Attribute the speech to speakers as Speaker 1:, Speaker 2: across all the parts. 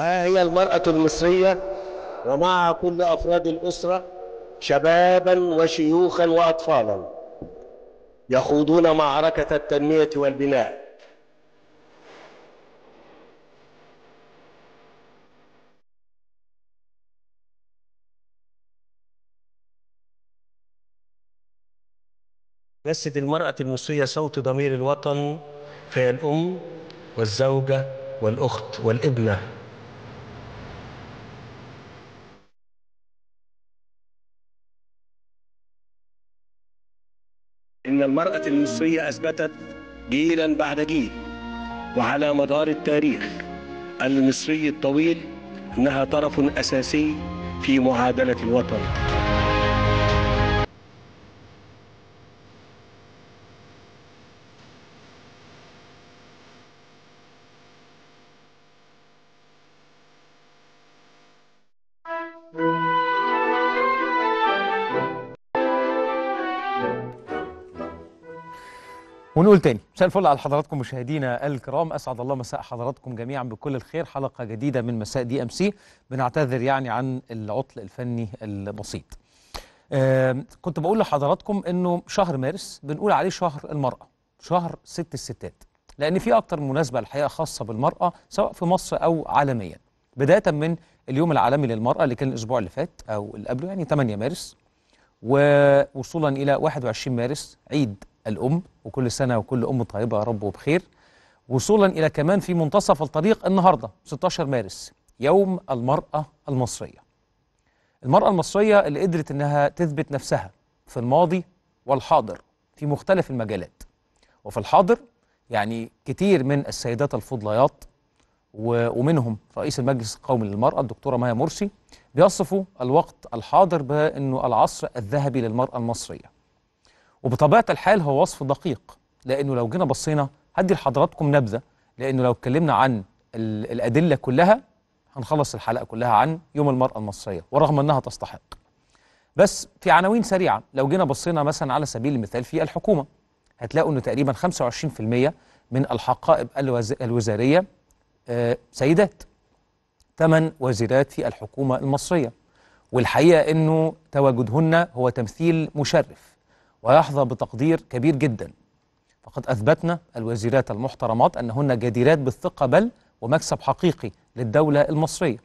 Speaker 1: وها هي المرأة المصرية؟ ومعها كل أفراد الأسرة شبابا وشيوخا وأطفالا يخوضون معركة التنمية والبناء. جسد المرأة المصرية صوت ضمير الوطن فهي الأم والزوجة والأخت والابنة إن المرأة المصرية أثبتت جيلا بعد جيل وعلى مدار التاريخ المصري الطويل أنها طرف أساسي في معادلة الوطن.
Speaker 2: ونقول تاني. مساء الفل على حضراتكم مشاهدينا الكرام. أسعد الله مساء حضراتكم جميعا بكل الخير. حلقة جديدة من مساء دي إم سي. بنعتذر يعني عن العطل الفني البسيط آم، كنت بقول لحضراتكم إنه شهر مارس بنقول عليه شهر المرأة شهر ست الستات. لأن في أكتر مناسبة الحقيقة خاصة بالمرأة سواء في مصر أو عالميا. بداية من اليوم العالمي للمرأة اللي كان الأسبوع اللي فات أو اللي قبله يعني 8 مارس ووصولا إلى 21 مارس عيد الأم وكل سنة وكل أم طيبة يا رب وبخير. وصولا إلى كمان في منتصف الطريق النهارده 16 مارس يوم المرأة المصرية. المرأة المصرية اللي قدرت إنها تثبت نفسها في الماضي والحاضر في مختلف المجالات. وفي الحاضر يعني كتير من السيدات الفضليات ومنهم رئيس المجلس القومي للمرأة الدكتورة مايا مرسي بيصفوا الوقت الحاضر بأنه العصر الذهبي للمرأة المصرية. وبطبيعة الحال هو وصف دقيق لأنه لو جينا بصينا هدي لحضراتكم نبذة لأنه لو اتكلمنا عن ال- الأدلة كلها هنخلص الحلقة كلها عن يوم المرأة المصرية ورغم أنها تستحق. بس في عناوين سريعة لو جينا بصينا مثلا على سبيل المثال في الحكومة هتلاقوا أنه تقريبا 25% من الحقائب الوز- الوزارية آه، سيدات ثمان وزيرات في الحكومة المصرية. والحقيقة أنه تواجدهن هو تمثيل مشرف. ويحظى بتقدير كبير جدا. فقد أثبتنا الوزيرات المحترمات أنهن جديرات بالثقة بل ومكسب حقيقي للدولة المصرية.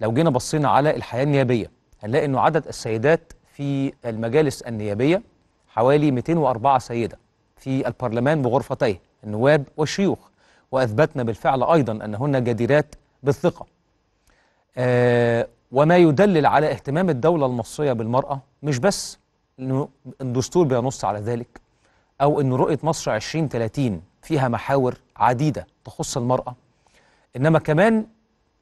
Speaker 2: لو جينا بصينا على الحياة النيابية هنلاقي أنه عدد السيدات في المجالس النيابية حوالي 204 سيدة في البرلمان بغرفتيه النواب والشيوخ. وأثبتنا بالفعل أيضا أنهن جديرات بالثقة. آه وما يدلل على اهتمام الدولة المصرية بالمرأة مش بس أنه الدستور بينص على ذلك أو أن رؤية مصر 2030 فيها محاور عديدة تخص المرأة. إنما كمان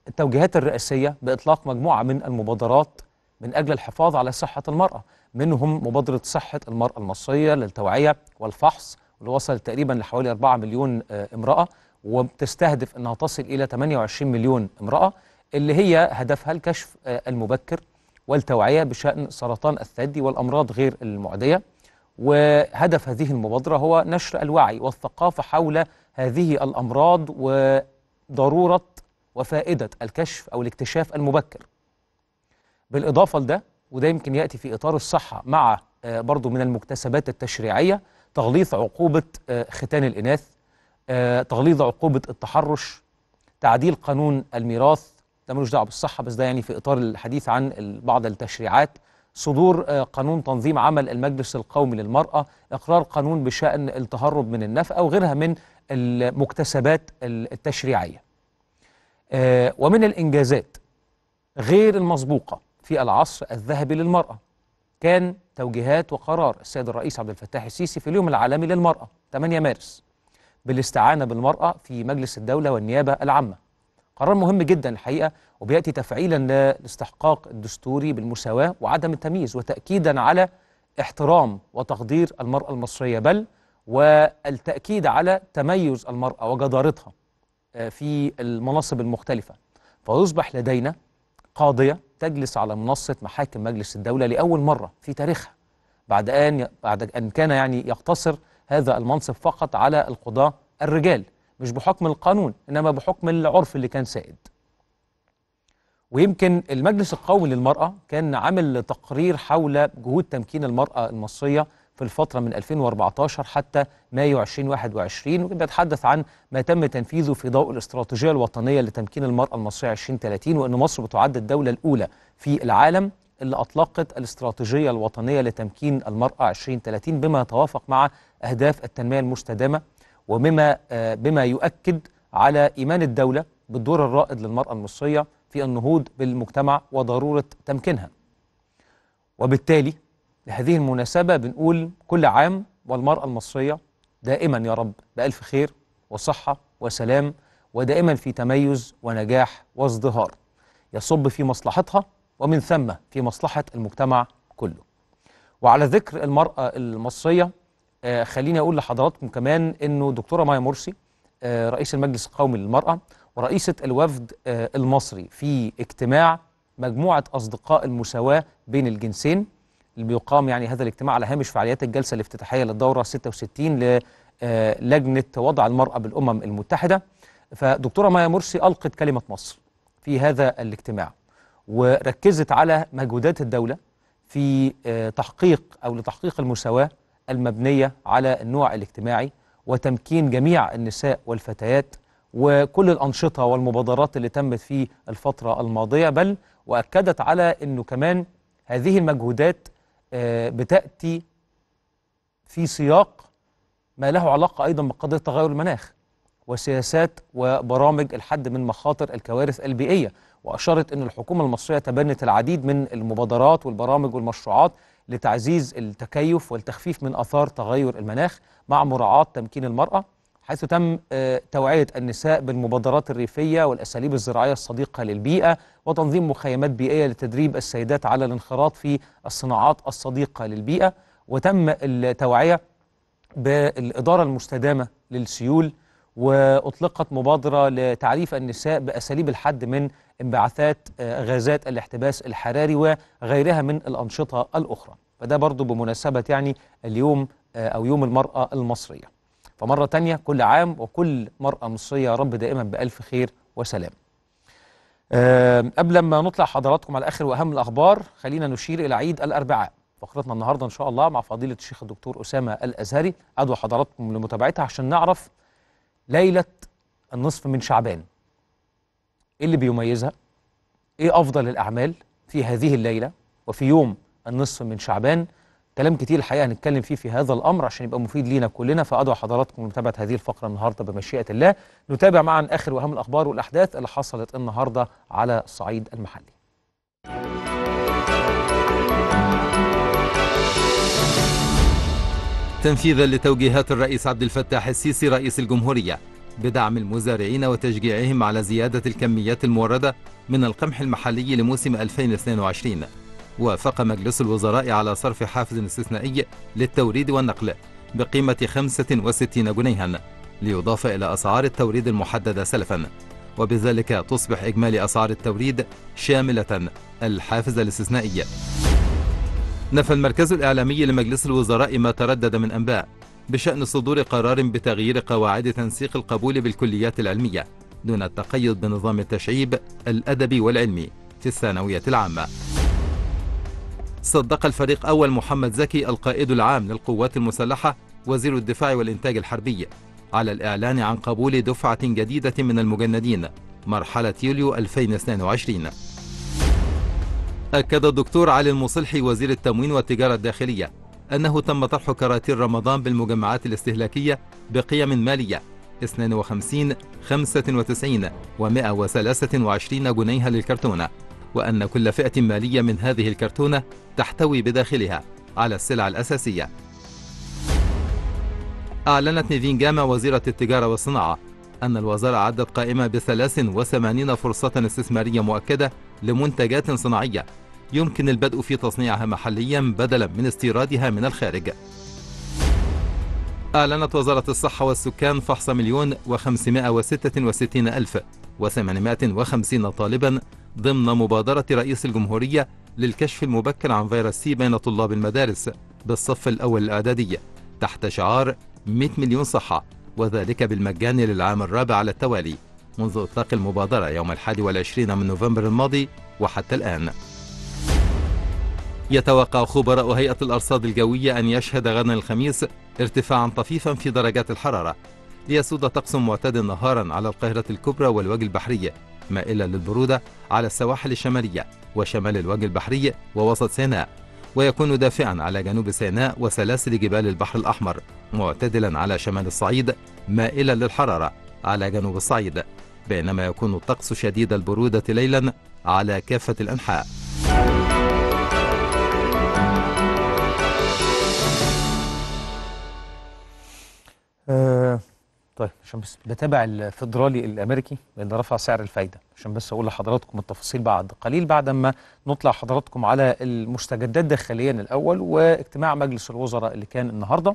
Speaker 2: التوجيهات الرئاسية بإطلاق مجموعة من المبادرات من أجل الحفاظ على صحة المرأة. منهم مبادرة صحة المرأة المصرية للتوعية والفحص واللي وصل تقريبا لحوالي 4 مليون آه، امرأة وبتستهدف أنها تصل إلى 28 مليون امرأة اللي هي هدفها الكشف آه، المبكر. والتوعية بشأن سرطان الثدي والأمراض غير المعدية. وهدف هذه المبادرة هو نشر الوعي والثقافة حول هذه الأمراض وضرورة وفائدة الكشف أو الاكتشاف المبكر. بالإضافة لده وده يمكن يأتي في إطار الصحة مع آه، برضو من المكتسبات التشريعية تغليظ عقوبة آه، ختان الإناث آه، تغليظ عقوبة التحرش تعديل قانون الميراث ده ملوش دعوة بالصحة بس ده يعني في إطار الحديث عن بعض التشريعات. صدور آه، قانون تنظيم عمل المجلس القومي للمرأة إقرار قانون بشأن التهرب من النفقة وغيرها من المكتسبات التشريعية. آه، ومن الإنجازات غير المسبوقة في العصر الذهبي للمرأة كان توجيهات وقرار السيد الرئيس عبد الفتاح السيسي في اليوم العالمي للمرأة 8 مارس بالاستعانة بالمرأة في مجلس الدولة والنيابة العامة. قرار مهم جدا الحقيقة وبيأتي تفعيلا للاستحقاق الدستوري بالمساواة وعدم التمييز وتأكيدا على احترام وتقدير المرأة المصرية بل والتأكيد على تميز المرأة وجدارتها آه، في المناصب المختلفة. فيصبح لدينا قاضية تجلس على منصة محاكم مجلس الدولة لأول مرة في تاريخها بعد أن بعد أن كان يعني يقتصر هذا المنصب فقط على القضاة الرجال. مش بحكم القانون إنما بحكم العرف اللي كان سائد. ويمكن المجلس القومي للمرأة كان عامل تقرير حول جهود تمكين المرأة المصرية في الفترة من 2014 حتى مايو 2021 وبيتحدث عن ما تم تنفيذه في ضوء الاستراتيجية الوطنية لتمكين المرأة المصرية 2030 وأن مصر بتعد الدولة الأولى في العالم اللي أطلقت الاستراتيجية الوطنية لتمكين المرأة 2030 بما يتوافق مع أهداف التنمية المستدامة وبما آه، بما يؤكد على إيمان الدولة بالدور الرائد للمرأة المصرية في النهوض بالمجتمع وضرورة تمكينها. وبالتالي لهذه المناسبة بنقول كل عام والمرأة المصرية دائما يا رب بألف خير وصحة وسلام ودائما في تميز ونجاح وازدهار. يصب في مصلحتها ومن ثم في مصلحة المجتمع كله. وعلى ذكر المرأة المصرية خليني أقول لحضراتكم كمان أنه دكتورة مايا مرسي آه رئيس المجلس القومي للمرأة ورئيسة الوفد آه المصري في اجتماع مجموعة أصدقاء المساواة بين الجنسين اللي بيقام يعني هذا الاجتماع على هامش فعاليات الجلسة الافتتاحية للدورة 66 للجنة وضع المرأة بالأمم المتحدة. فدكتورة مايا مرسي ألقت كلمة مصر في هذا الاجتماع وركزت على مجهودات الدولة في آه، تحقيق أو لتحقيق المساواة المبنية على النوع الاجتماعي وتمكين جميع النساء والفتيات وكل الأنشطة والمبادرات اللي تمت في الفترة الماضية بل وأكدت على أنه كمان هذه المجهودات آه، بتأتي في سياق ما له علاقة أيضا بقضية تغير المناخ وسياسات وبرامج الحد من مخاطر الكوارث البيئية. وأشارت أن الحكومة المصرية تبنت العديد من المبادرات والبرامج والمشروعات لتعزيز التكيف والتخفيف من أثار تغير المناخ مع مراعاة تمكين المرأة حيث تم آه، توعية النساء بالمبادرات الريفية والأساليب الزراعية الصديقة للبيئة وتنظيم مخيمات بيئية لتدريب السيدات على الانخراط في الصناعات الصديقة للبيئة وتم التوعية بالإدارة المستدامة للسيول وأطلقت مبادرة لتعريف النساء بأساليب الحد من انبعاثات آه، غازات الاحتباس الحراري وغيرها من الأنشطة الأخرى. فده برضو بمناسبة يعني اليوم آه، أو يوم المرأة المصرية. فمرة تانية كل عام وكل مرأة مصرية رب دائما بألف خير وسلام. آه، قبل ما نطلع حضراتكم على آخر وأهم الأخبار خلينا نشير إلى عيد الأربعاء. فقرتنا النهاردة إن شاء الله مع فضيلة الشيخ الدكتور أسامة الأزهري. أدعو حضراتكم لمتابعتها عشان نعرف ليلة النصف من شعبان. إيه اللي بيميزها؟ إيه أفضل الأعمال في هذه الليلة وفي يوم النصف من شعبان؟ كلام كتير الحقيقة هنتكلم فيه في هذا الأمر عشان يبقى مفيد لينا كلنا فأدعو حضراتكم لمتابعة هذه الفقرة النهارده بمشيئة الله. نتابع معا آخر وأهم الأخبار والأحداث اللي حصلت النهارده على الصعيد المحلي.
Speaker 3: تنفيذا لتوجيهات الرئيس عبد الفتاح السيسي رئيس الجمهورية بدعم المزارعين وتشجيعهم على زيادة الكميات الموردة من القمح المحلي لموسم 2022 وافق مجلس الوزراء على صرف حافز استثنائي للتوريد والنقل بقيمة 65 جنيها ليضاف إلى أسعار التوريد المحددة سلفا. وبذلك تصبح إجمالي أسعار التوريد شاملة الحافز الاستثنائي. نفى المركز الإعلامي لمجلس الوزراء ما تردد من أنباء بشأن صدور قرار بتغيير قواعد تنسيق القبول بالكليات العلمية دون التقيد بنظام التشعيب الأدبي والعلمي في الثانوية العامة. صدق الفريق أول محمد زكي القائد العام للقوات المسلحة وزير الدفاع والإنتاج الحربي على الإعلان عن قبول دفعة جديدة من المجندين مرحلة يوليو 2022 أكد الدكتور علي المصلحي وزير التموين والتجارة الداخلية أنه تم طرح كراتين رمضان بالمجمعات الاستهلاكية بقيم مالية 52 95 و123 جنيها للكرتونة وأن كل فئة مالية من هذه الكرتونة تحتوي بداخلها على السلع الأساسية. أعلنت نيفين جاما وزيرة التجارة والصناعة أن الوزارة عدت قائمة ب 83 فرصة استثمارية مؤكدة لمنتجات صناعية يمكن البدء في تصنيعها محليا بدلا من استيرادها من الخارج. أعلنت وزارة الصحة والسكان فحص مليون وخمسمائة وستة وستين ألف وثمانمائة وخمسين طالبا ضمن مبادرة رئيس الجمهورية للكشف المبكر عن فيروس سي بين طلاب المدارس بالصف الأول الإعدادي تحت شعار 100 مليون صحة وذلك بالمجان للعام الرابع على التوالي منذ إطلاق المبادرة يوم الحادي والعشرين من نوفمبر الماضي وحتى الآن. يتوقع خبراء هيئة الأرصاد الجوية أن يشهد غدا الخميس ارتفاعا طفيفا في درجات الحرارة ليسود طقس معتدل نهارا على القاهرة الكبرى والوجه البحري مائلا للبرودة على السواحل الشمالية وشمال الوجه البحري ووسط سيناء ويكون دافئا على جنوب سيناء وسلاسل جبال البحر الأحمر معتدلا على شمال الصعيد مائلا للحرارة على جنوب الصعيد بينما يكون الطقس شديد البرودة ليلا على كافة الأنحاء.
Speaker 2: طيب عشان بس بتابع الفدرالي الأمريكي اللي رفع سعر الفايدة. عشان بس أقول لحضراتكم التفاصيل بعد قليل بعد ما نطلع حضراتكم على المستجدات داخليا الأول واجتماع مجلس الوزراء اللي كان النهارده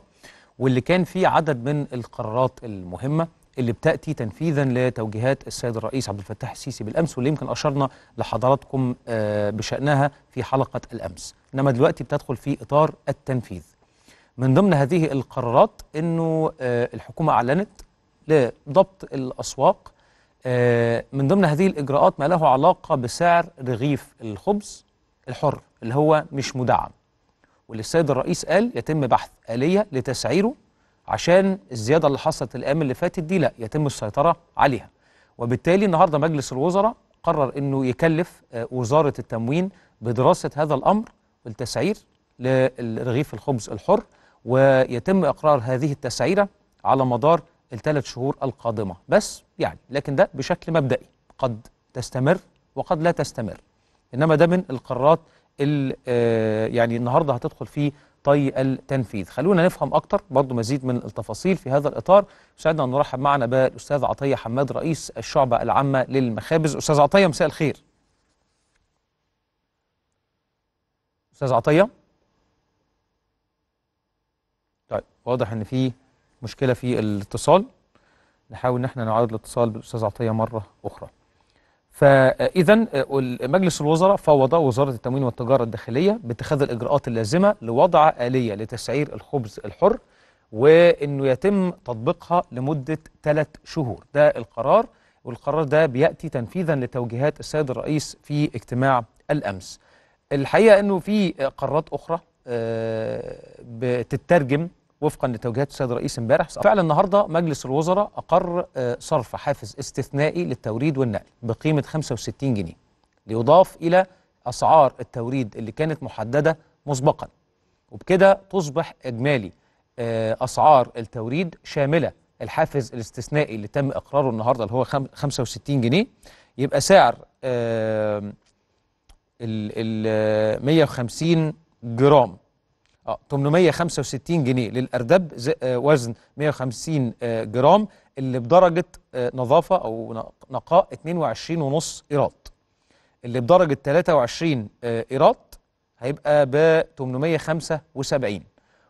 Speaker 2: واللي كان فيه عدد من القرارات المهمة اللي بتأتي تنفيذا لتوجيهات السيد الرئيس عبد الفتاح السيسي بالأمس واللي يمكن أشرنا لحضراتكم آه بشأنها في حلقة الأمس. إنما دلوقتي بتدخل في إطار التنفيذ. من ضمن هذه القرارات إنه آه الحكومة أعلنت لضبط الأسواق آه من ضمن هذه الإجراءات ما له علاقة بسعر رغيف الخبز الحر اللي هو مش مدعم. واللي السيد الرئيس قال يتم بحث آلية لتسعيره عشان الزيادة اللي حصلت الأيام اللي فاتت دي لا يتم السيطرة عليها. وبالتالي النهارده مجلس الوزراء قرر إنه يكلف آه وزارة التموين بدراسة هذا الأمر والتسعير لرغيف الخبز الحر ويتم إقرار هذه التسعيرة على مدار الثلاث شهور القادمة. بس يعني لكن ده بشكل مبدئي. قد تستمر وقد لا تستمر. إنما ده من القرارات آه يعني النهارده هتدخل في طي التنفيذ. خلونا نفهم أكتر برضو مزيد من التفاصيل في هذا الإطار. يسعدنا أن نرحب معنا بالأستاذ عطية حماد رئيس الشعبة العامة للمخابز. أستاذ عطية مساء الخير. أستاذ عطية؟ طيب واضح إن في مشكلة في الاتصال. نحاول إن إحنا نعاد الاتصال بالاستاذ عطية مرة أخرى. فاذا مجلس الوزراء فوض وزارة التموين والتجارة الداخلية باتخاذ الإجراءات اللازمة لوضع آلية لتسعير الخبز الحر وإنه يتم تطبيقها لمدة ثلاث شهور. ده القرار والقرار ده بيأتي تنفيذا لتوجيهات السيد الرئيس في اجتماع الأمس. الحقيقة إنه في قرارات أخرى بتترجم وفقا لتوجيهات السيد الرئيس امبارح فعلا النهارده مجلس الوزراء أقر صرف حافز استثنائي للتوريد والنقل بقيمة 65 جنيه ليضاف إلى أسعار التوريد اللي كانت محددة مسبقا. وبكده تصبح إجمالي أسعار التوريد شاملة الحافز الاستثنائي اللي تم إقراره النهارده اللي هو 65 جنيه. يبقى سعر ال 150 جرام. آه 865 جنيه للاردب وزن 150 جرام اللي بدرجة نظافة أو نقاء 22.5 قيراط اللي بدرجة 23 قيراط هيبقى ب 875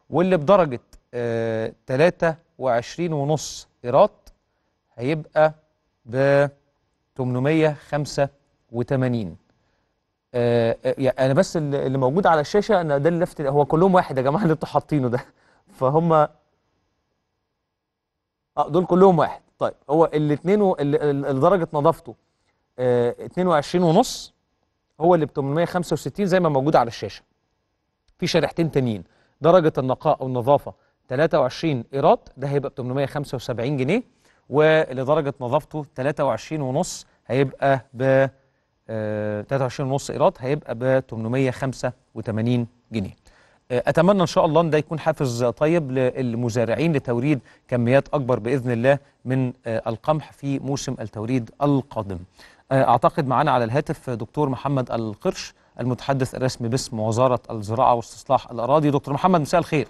Speaker 2: واللي بدرجة 23.5 قيراط هيبقى ب 885 آه يعني أنا بس اللي موجود على الشاشة أنا ده اللي لفت هو كلهم واحد يا جماعة اللي أنتوا حاطينه ده. فهم آه دول كلهم واحد. طيب هو الاثنين. اللي درجة نظافته آه 22 ونص هو اللي ب 865 زي ما موجود على الشاشة. في شريحتين تانيين. درجة النقاء أو النظافة 23 قيراط ده هيبقى ب 875 جنيه واللي درجة نظافته 23 ونص هيبقى ب آه 23 ونص إيراد هيبقى ب 885 جنيه. آه، أتمنى إن شاء الله إن ده يكون حافز طيب للمزارعين لتوريد كميات أكبر بإذن الله من آه، القمح في موسم التوريد القادم. آه، أعتقد معنا على الهاتف دكتور محمد القرش المتحدث الرسمي باسم وزارة الزراعة واستصلاح الأراضي. دكتور محمد مساء الخير.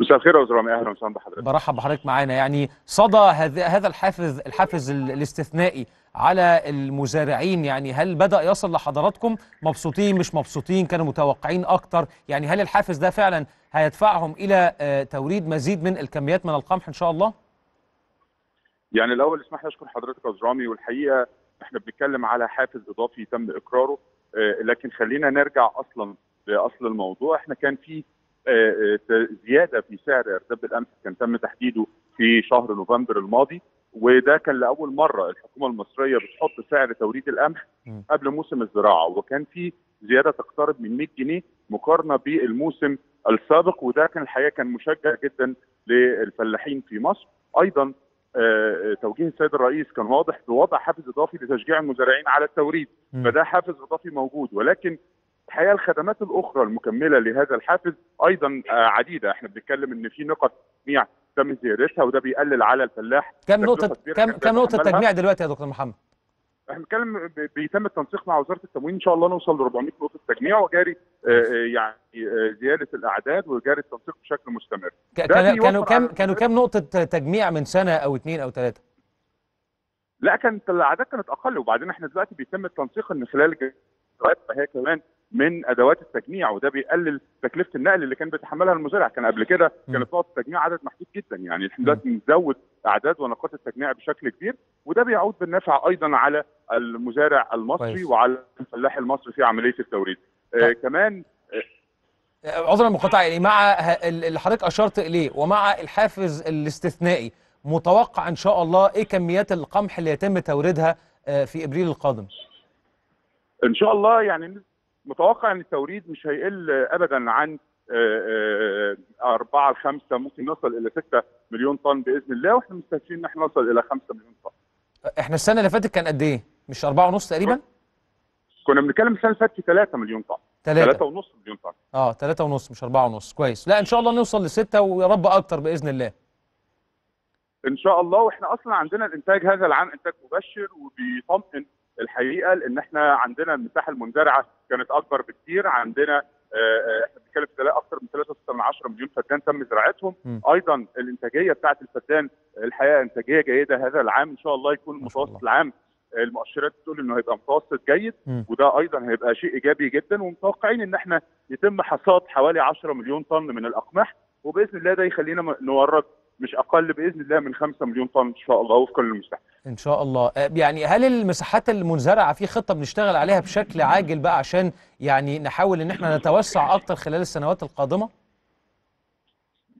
Speaker 4: مساء الخير يا أستاذ رامي. أهلا وسهلا بحضرتك.
Speaker 2: برحب بحضرتك معانا. يعني صدى هذا الحافز الحافز ال- الاستثنائي على المزارعين. يعني هل بدأ يصل لحضراتكم مبسوطين مش مبسوطين كانوا متوقعين أكتر؟ يعني هل الحافز ده فعلا هيدفعهم إلى آه، توريد مزيد من الكميات من القمح إن شاء الله؟
Speaker 4: يعني الأول اسمح لي أشكر حضرتك يا أستاذ رامي والحقيقة إحنا بنتكلم على حافز إضافي تم إقراره آه، لكن خلينا نرجع أصلا لأصل الموضوع. إحنا كان في آه، زيادة في سعر ارتب القمح كان تم تحديده في شهر نوفمبر الماضي. وده كان لأول مرة الحكومة المصرية بتحط سعر توريد القمح. قبل موسم الزراعة وكان في زيادة تقترب من 100 جنيه مقارنة بالموسم السابق وده كان الحقيقة كان مشجع جدا للفلاحين في مصر أيضا آه، توجيه السيد الرئيس كان واضح بوضع حافز إضافي لتشجيع المزارعين على التوريد. فده حافز إضافي موجود ولكن الحقيقة الخدمات الأخرى المكملة لهذا الحافز أيضا آه، عديدة إحنا بنتكلم إن في نقط تجميع تم زيادتها وده بيقلل على الفلاح.
Speaker 2: كم
Speaker 4: كبيرة
Speaker 2: كم كم نقطة
Speaker 4: بيتحملها.
Speaker 2: تجميع دلوقتي يا دكتور محمد؟
Speaker 4: إحنا بنتكلم بيتم التنسيق مع وزارة التموين. إن شاء الله نوصل ل 400 نقطة تجميع وجاري آه، آه، يعني آه، زيادة الأعداد وجاري التنسيق بشكل مستمر.
Speaker 2: كانوا كم كانوا كم نقطة تجميع من سنة أو اتنين أو تلاتة؟
Speaker 4: لا كانت الأعداد كانت أقل وبعدين إحنا دلوقتي بيتم التنسيق إن خلال فهي كمان من أدوات التجميع وده بيقلل تكلفة النقل اللي كان بيتحملها المزارع كان قبل كده. كانت نقط التجميع عدد محدود جدا يعني
Speaker 2: إحنا.
Speaker 4: دلوقتي بنزود أعداد ونقاط التجميع بشكل كبير وده بيعود بالنفع أيضا على المزارع المصري
Speaker 2: كويس.
Speaker 4: وعلى الفلاح المصري في عملية التوريد آه
Speaker 2: طيب.
Speaker 4: كمان
Speaker 2: آه، عذرا المقاطعة يعني مع اللي حضرتك أشرت إليه ومع الحافز الاستثنائي متوقع إن شاء الله إيه كميات القمح اللي يتم توريدها آه، في إبريل القادم
Speaker 4: إن شاء الله يعني متوقع إن التوريد مش هيقل ابدا عن 4 5 ممكن نوصل إلى 6 مليون طن بإذن الله وإحنا مستهدفين إن إحنا نوصل إلى 5 مليون طن.
Speaker 2: إحنا السنة اللي فاتت كان قد إيه؟ مش أربعة ونص تقريبا؟
Speaker 4: كنا بنتكلم السنة اللي فاتت في 3 مليون طن.
Speaker 2: ثلاثة
Speaker 4: 3 ونص مليون طن.
Speaker 2: آه ثلاثة ونص مش أربعة ونص. كويس. لا إن شاء الله نوصل لستة ويا رب أكتر بإذن الله.
Speaker 4: إن شاء الله. وإحنا أصلا عندنا الإنتاج هذا العام إنتاج مبشر وبيطمئن الحقيقة لإن إحنا عندنا المساحة المنزرعة كانت أكبر بكتير عندنا آه، آه، إحنا بنتكلم في أكثر من 3.6 مليون فدان تم زراعتهم. أيضا الإنتاجية بتاعه الفدان الحقيقة إنتاجية جيدة هذا العام إن شاء الله يكون
Speaker 2: الله.
Speaker 4: العام المؤشرات بتقول إنه هيبقى متوسط جيد
Speaker 2: م.
Speaker 4: وده أيضا هيبقى شيء إيجابي جدا ومتوقعين إن إحنا يتم حصاد حوالي 10 مليون طن من الاقماح وبإذن الله ده يخلينا نورد مش أقل بإذن الله من 5 مليون طن إن شاء الله وفقا للمستحق
Speaker 2: إن شاء الله. آه، يعني هل المساحات المنزرعة في خطة بنشتغل عليها بشكل عاجل بقى عشان يعني نحاول إن إحنا نتوسع أكتر خلال السنوات القادمة؟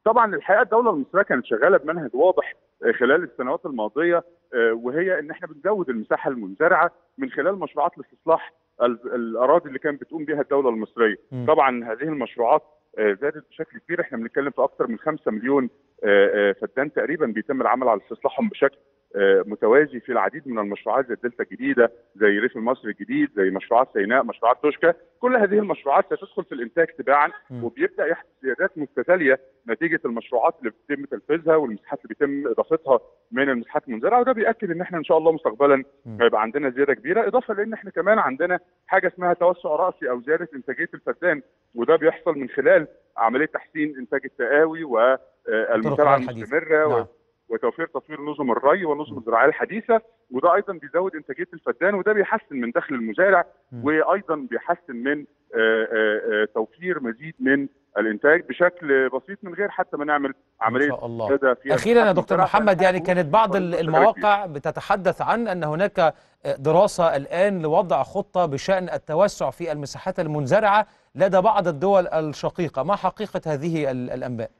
Speaker 4: طبعا الحقيقة الدولة المصرية كانت شغالة بمنهج واضح آه، خلال السنوات الماضية آه، وهي إن إحنا بنزود المساحة المنزرعة من خلال مشروعات الاستصلاح ال- الأراضي اللي كانت بتقوم بها الدولة المصرية.
Speaker 2: م.
Speaker 4: طبعا هذه المشروعات زادت بشكل كبير إحنا بنتكلم في أكثر من 5 مليون آه، آه، فدان تقريبا بيتم العمل على استصلاحهم بشكل آه، متوازي في العديد من المشروعات زي الدلتا الجديدة زي ريف المصري الجديد زي مشروعات سيناء مشروعات توشكا كل هذه المشروعات ستدخل في الإنتاج تباعا. وبيبدأ يحدث زيادات متتاليه نتيجة المشروعات اللي بيتم تنفيذها والمساحات اللي بيتم إضافتها من المساحات المنزرعه وده بيأكد إن إحنا إن شاء الله مستقبلا. هيبقى عندنا زيادة كبيرة إضافة لإن إحنا كمان عندنا حاجة اسمها توسع رأسي أو زيادة إنتاجية الفدان وده بيحصل من خلال عملية تحسين إنتاج التقاوي والمتابعه
Speaker 2: الحديثة.
Speaker 4: المستمرة
Speaker 2: نعم.
Speaker 4: وتوفير تطوير نظم الري والنظم الزراعيه الحديثة وده أيضا بيزود إنتاجية الفدان وده بيحسن من دخل المزارع. وأيضا بيحسن من آه، آه، آه، توفير مزيد من الإنتاج بشكل بسيط من غير حتى ما نعمل
Speaker 2: عملية الله
Speaker 4: زيادة في
Speaker 2: أخيرا يا دكتور. محمد يعني كانت بعض المواقع بتتحدث عن أن هناك دراسة الآن لوضع خطة بشأن التوسع في المساحات المنزرعة لدى بعض الدول الشقيقة ما حقيقة هذه ال- الأنباء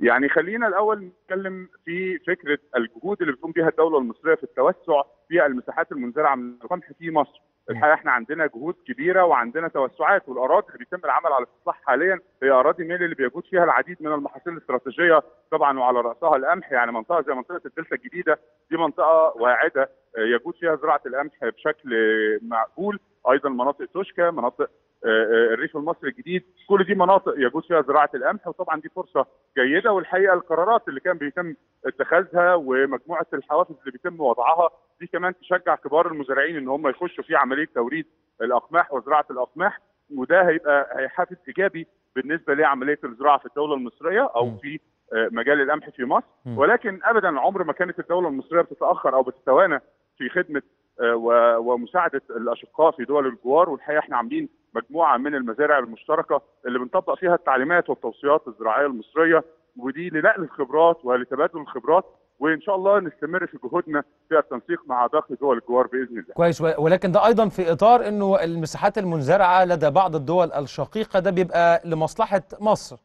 Speaker 4: يعني خلينا الأول نتكلم في فكرة الجهود اللي بتقوم بها الدولة المصرية في التوسع في المساحات المنزرعة من القمح في مصر. الحقيقة إحنا عندنا جهود كبيرة وعندنا توسعات والأراضي اللي بيتم العمل على استصلاحها حاليا هي أراضي ميل اللي بيجود فيها العديد من المحاصيل الاستراتيجية طبعا وعلى رأسها القمح يعني منطقة زي منطقة الدلتا الجديدة دي منطقة واعدة يجود فيها زراعة القمح بشكل معقول أيضا مناطق توشكا مناطق الريف المصري الجديد. كل دي مناطق يجوز فيها زراعة القمح وطبعا دي فرصة جيدة. والحقيقة القرارات اللي كان بيتم اتخاذها ومجموعة الحوافز اللي بيتم وضعها دي كمان تشجع كبار المزارعين إن هم يخشوا في عملية توريد الأقماح وزراعة الأقماح. وده هيبقى حافز إيجابي بالنسبة لعملية الزراعة في الدولة المصرية أو في مجال القمح في مصر. ولكن ابدا عمر ما كانت الدولة المصرية بتتأخر أو بتتوانى في خدمة ومساعدة الأشقاء في دول الجوار والحقيقة إحنا عاملين مجموعة من المزارع المشتركة اللي بنطبق فيها التعليمات والتوصيات الزراعية المصرية ودي لنقل الخبرات ولتبادل الخبرات وإن شاء الله نستمر في جهودنا في التنسيق مع باقي دول الجوار بإذن الله.
Speaker 2: كويس ولكن ده أيضا في إطار إنه المساحات المنزرعه لدى بعض الدول الشقيقة ده بيبقى لمصلحة مصر.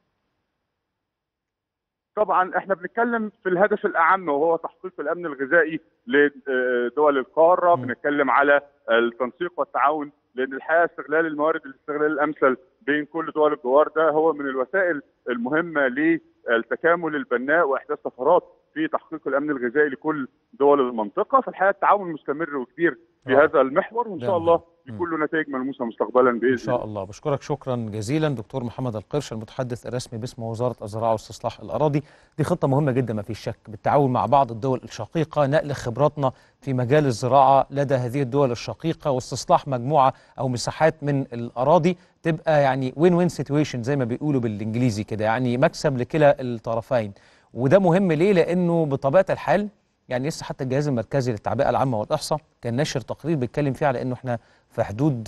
Speaker 4: طبعا إحنا بنتكلم في الهدف الأعم وهو تحقيق الأمن الغذائي لدول القارة، بنتكلم على التنسيق والتعاون لأن الحقيقة استغلال الموارد الاستغلال الأمثل بين كل دول الجوار ده هو من الوسائل المهمة للتكامل البناء وإحداث طفرات في تحقيق الأمن الغذائي لكل دول المنطقة. فالحقيقة التعاون مستمر وكبير في آه. هذا المحور وإن شاء الله يكون له نتائج ملموسة مستقبلا بإذن الله.
Speaker 2: ان شاء الله. بشكرك شكرا جزيلا دكتور محمد القرش المتحدث الرسمي باسم وزارة الزراعة واستصلاح الأراضي. دي خطة مهمة جدا ما فيش شك. بالتعاون مع بعض الدول الشقيقة نقل خبراتنا في مجال الزراعة لدى هذه الدول الشقيقة واستصلاح مجموعة أو مساحات من الأراضي. تبقى يعني وين وين سيتويشن زي ما بيقولوا بالإنجليزي كده يعني مكسب لكلا الطرفين. وده مهم ليه؟ لأنه بطبيعة الحال يعني لسه حتى الجهاز المركزي للتعبئة العامة والإحصاء كان نشر تقرير بيتكلم فيه على إنه إحنا في حدود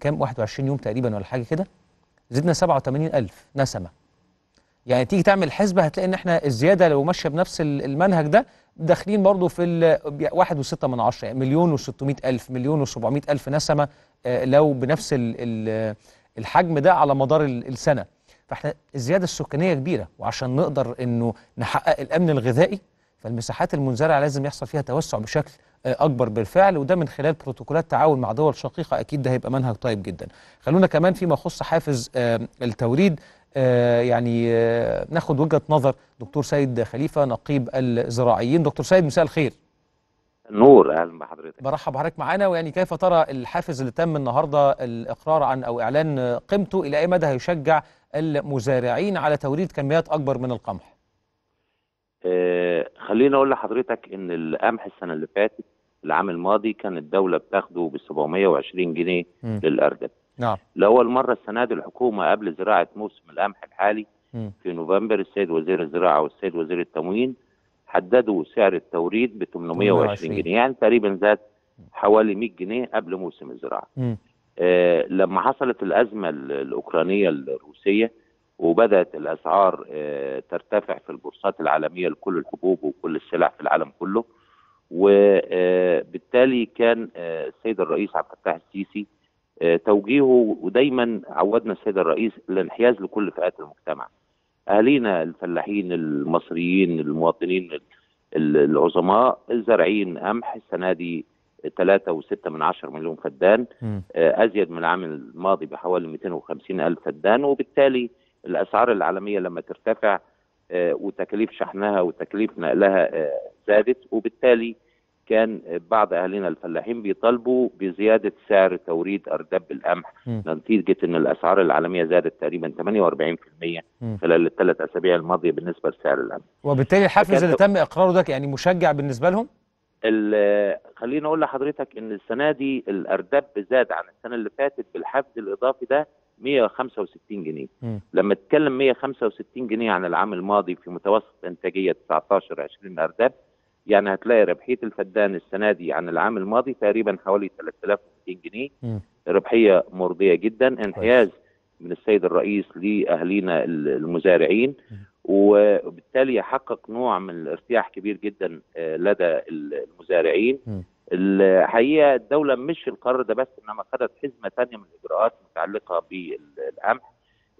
Speaker 2: كام؟ 21 يوم تقريبا ولا حاجة كده زدنا 87000 نسمة. يعني تيجي تعمل حسبة هتلاقي إن إحنا الزيادة لو ماشية بنفس المنهج ده داخلين برضه في ال 1.6 من عشرة يعني مليون و600 ألف مليون و700 ألف نسمة لو بنفس ال ال الحجم ده على مدار السنة. فإحنا الزيادة السكانية كبيرة وعشان نقدر إنه نحقق الأمن الغذائي فالمساحات المنزرعة لازم يحصل فيها توسع بشكل أكبر بالفعل وده من خلال بروتوكولات تعاون مع دول شقيقة أكيد ده هيبقى منهج طيب جدا. خلونا كمان فيما يخص حافز التوريد يعني ناخد وجهة نظر دكتور سيد خليفة نقيب الزراعيين دكتور سيد مساء الخير.
Speaker 5: نور أهلا بحضرتك
Speaker 2: برحب بحضرتك معانا ويعني كيف ترى الحافز اللي تم النهارده الإقرار عن أو إعلان قيمته إلى أي مدى هيشجع المزارعين على توريد كميات أكبر من القمح؟
Speaker 5: آه خليني أقول لحضرتك إن القمح السنة اللي فاتت العام الماضي كان الدولة بتاخده ب 720 جنيه م.
Speaker 2: نعم
Speaker 5: لأول مرة السنة دي الحكومة قبل زراعة موسم القمح الحالي م. في نوفمبر السيد وزير الزراعة والسيد وزير التموين حددوا سعر التوريد ب 820 جنيه يعني تقريبا زاد حوالي 100 جنيه قبل موسم الزراعة آه لما حصلت الأزمة الأوكرانية الروسية وبدأت الأسعار آه ترتفع في البورصات العالمية لكل الحبوب وكل السلع في العالم كله. وبالتالي كان آه السيد الرئيس عبد الفتاح السيسي توجيهه ودايما عودنا السيد الرئيس الانحياز لكل فئات المجتمع. أهالينا الفلاحين المصريين المواطنين العظماء الزارعين قمح السنة دي 3.6 من عشر مليون فدان أزيد من العام الماضي بحوالي 250 ألف فدان. وبالتالي الأسعار العالمية لما ترتفع وتكاليف شحنها وتكاليف نقلها زادت وبالتالي كان بعض أهالينا الفلاحين بيطالبوا بزيادة سعر توريد أرداب القمح نتيجة إن الأسعار العالمية زادت تقريبا 48% خلال الثلاث أسابيع الماضية بالنسبة لسعر القمح.
Speaker 2: وبالتالي الحافز اللي تم إقراره ده يعني مشجع بالنسبة لهم؟
Speaker 5: خليني أقول لحضرتك إن السنة دي الأرداب زاد عن السنة اللي فاتت بالحفز الإضافي ده 165 جنيه م. لما تتكلم 165 جنيه عن العام الماضي في متوسط إنتاجية 19 20 ارداب يعني هتلاقي ربحية الفدان السنة دي عن العام الماضي تقريبا حوالي 3200 جنيه م. ربحية مرضية جدا انحياز من السيد الرئيس لاهالينا المزارعين. وبالتالي يحقق نوع من الارتياح كبير جدا لدى المزارعين. م. الحقيقة الدولة مش القرار ده بس إنما خدت حزمة ثانية من الإجراءات المتعلقه بالقمح.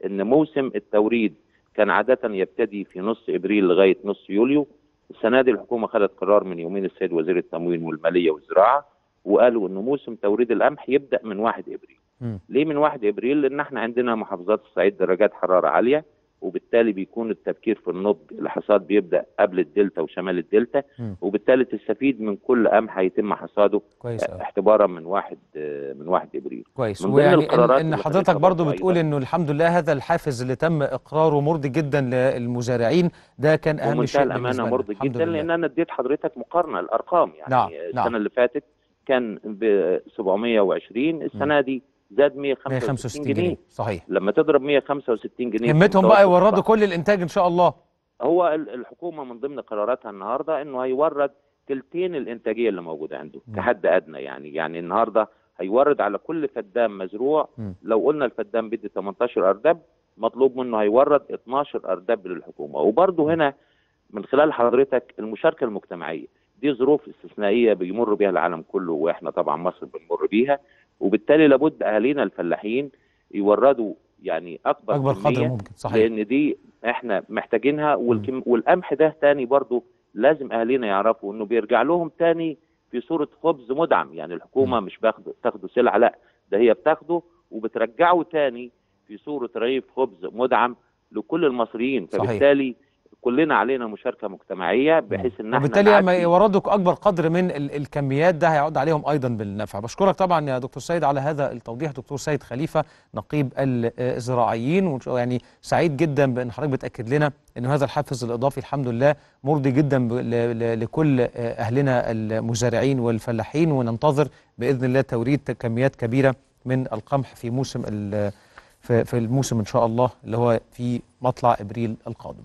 Speaker 5: إن موسم التوريد كان عادة يبتدي في نص إبريل لغاية نص يوليو. السنة دي الحكومة خدت قرار من يومين السيد وزير التموين والمالية والزراعة وقالوا إن موسم توريد القمح يبدأ من 1 إبريل.
Speaker 2: مم.
Speaker 5: ليه من 1 إبريل؟ لأن إحنا عندنا محافظات الصعيد درجات حرارة عالية. وبالتالي بيكون التفكير في النضج الحصاد بيبدأ قبل الدلتا وشمال الدلتا. وبالتالي تستفيد من كل قمح هيتم حصاده
Speaker 2: كويس أوي.
Speaker 5: اعتبارا من 1 آه، من 1 إبريل
Speaker 2: كويس
Speaker 5: من ضمن
Speaker 2: ويعني
Speaker 5: القرارات
Speaker 2: إن,
Speaker 5: إن
Speaker 2: حضرتك برضو بتقول. إنه الحمد لله هذا الحافز اللي تم إقراره مرضي جدا للمزارعين ده كان
Speaker 5: أهم
Speaker 2: شيء الأمانة.
Speaker 5: مرضي جدا. لأن أنا اديت حضرتك مقارنة الأرقام يعني
Speaker 2: نعم،
Speaker 5: السنة
Speaker 2: نعم.
Speaker 5: اللي فاتت كان ب 720 السنة دي زاد 165
Speaker 2: 165
Speaker 5: جنيه.
Speaker 2: جنيه. صحيح.
Speaker 5: لما تضرب 165 جنيه
Speaker 2: همتهم بقى يوردوا كل الإنتاج إن شاء الله.
Speaker 5: هو ال- الحكومة من ضمن قراراتها النهارده إنه هيورد تلتين الإنتاجية اللي موجودة عنده. كحد أدنى يعني. يعني النهارده هيورد على كل فدان مزروع.
Speaker 2: مم.
Speaker 5: لو قلنا الفدان بدي 18 أردب مطلوب منه هيورد 12 أردب للحكومة. وبرضه هنا من خلال حضرتك المشاركة المجتمعية. دي ظروف استثنائية بيمر بها العالم كله وإحنا طبعا مصر بنمر بيها. وبالتالي لابد أهالينا الفلاحين يوردوا يعني أكبر,
Speaker 2: أكبر قدر ممكن صحيح.
Speaker 5: لأن دي إحنا محتاجينها والكم والقمح ده تاني برضو لازم أهالينا يعرفوا إنه بيرجع لهم تاني في صورة خبز مدعم. يعني الحكومة مش باخده تاخده سلعة لأ ده هي بتاخده وبترجعه تاني في صورة رغيف خبز مدعم لكل المصريين.
Speaker 2: صحيح.
Speaker 5: كلنا علينا مشاركة مجتمعية بحيث إن إحنا
Speaker 2: وبالتالي لما يوردوا أكبر قدر من ال- الكميات ده هيعود عليهم أيضا بالنفع. بشكرك طبعا يا دكتور سيد على هذا التوضيح. دكتور سيد خليفة نقيب الزراعيين يعني سعيد جدا بأن حضرتك بتأكد لنا ان هذا الحافز الإضافي الحمد لله مرضي جدا ب- ل- ل- لكل أهلنا المزارعين والفلاحين. وننتظر بإذن الله توريد كميات كبيرة من القمح في موسم في الموسم إن شاء الله اللي هو في مطلع إبريل القادم.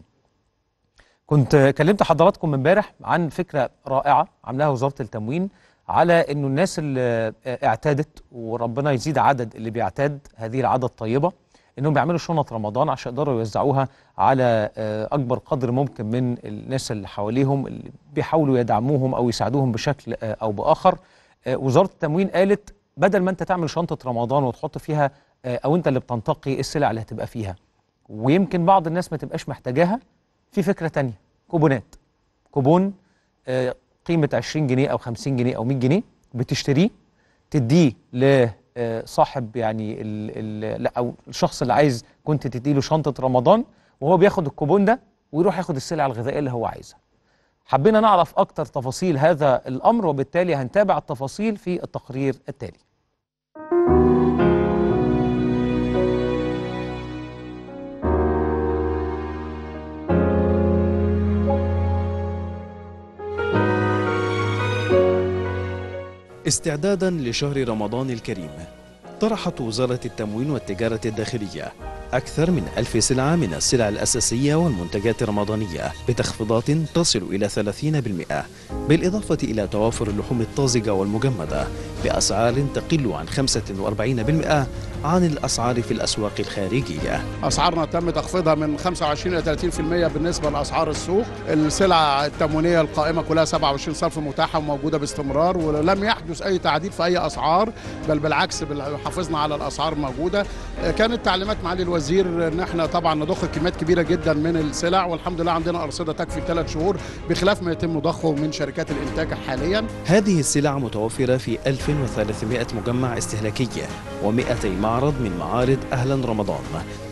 Speaker 2: كنت كلمت حضراتكم امبارح عن فكرة رائعة عاملاها وزارة التموين على إنه الناس اللي اعتادت وربنا يزيد عدد اللي بيعتاد هذه العادة الطيبة إنهم بيعملوا شنط رمضان عشان يقدروا يوزعوها على آه، أكبر قدر ممكن من الناس اللي حواليهم اللي بيحاولوا يدعموهم أو يساعدوهم بشكل آه، أو بآخر. آه، وزارة التموين قالت بدل ما أنت تعمل شنطة رمضان وتحط فيها أو أنت اللي بتنتقي السلع اللي هتبقى فيها. ويمكن بعض الناس ما تبقاش محتاجاها في فكرة تانية كوبونات كوبون آه، قيمة 20 جنيه أو 50 جنيه أو 100 جنيه بتشتريه تديه لصاحب يعني ال ال لا أو الشخص اللي عايز كنت تديله شنطة رمضان وهو بياخد الكوبون ده ويروح ياخد السلع الغذائية اللي هو عايزها. حبينا نعرف أكتر تفاصيل هذا الأمر وبالتالي هنتابع التفاصيل في التقرير التالي.
Speaker 6: استعدادا لشهر رمضان الكريم. طرحت وزارة التموين والتجارة الداخلية أكثر من ألف سلعة من السلع الأساسية والمنتجات الرمضانية بتخفيضات تصل إلى 30% بالإضافة إلى توافر اللحوم الطازجة والمجمدة بأسعار تقل عن 45% عن الأسعار في الأسواق الخارجية.
Speaker 7: أسعارنا تم تخفيضها من 25 إلى 30% بالنسبة لأسعار السوق. السلع التموينية القائمة كلها 27 صرف متاحة وموجودة باستمرار ولم يحدث أي تعديل في أي أسعار بل بالعكس بال- حافظنا على الأسعار الموجوده كانت تعليمات معالي الوزير إن إحنا طبعا نضخ كميات كبيرة جدا من السلع والحمد لله عندنا أرصدة تكفي ثلاث شهور بخلاف ما يتم ضخه من شركات الإنتاج حاليا.
Speaker 6: هذه السلع متوفرة في 1300 مجمع استهلاكي و200 معرض من معارض أهلا رمضان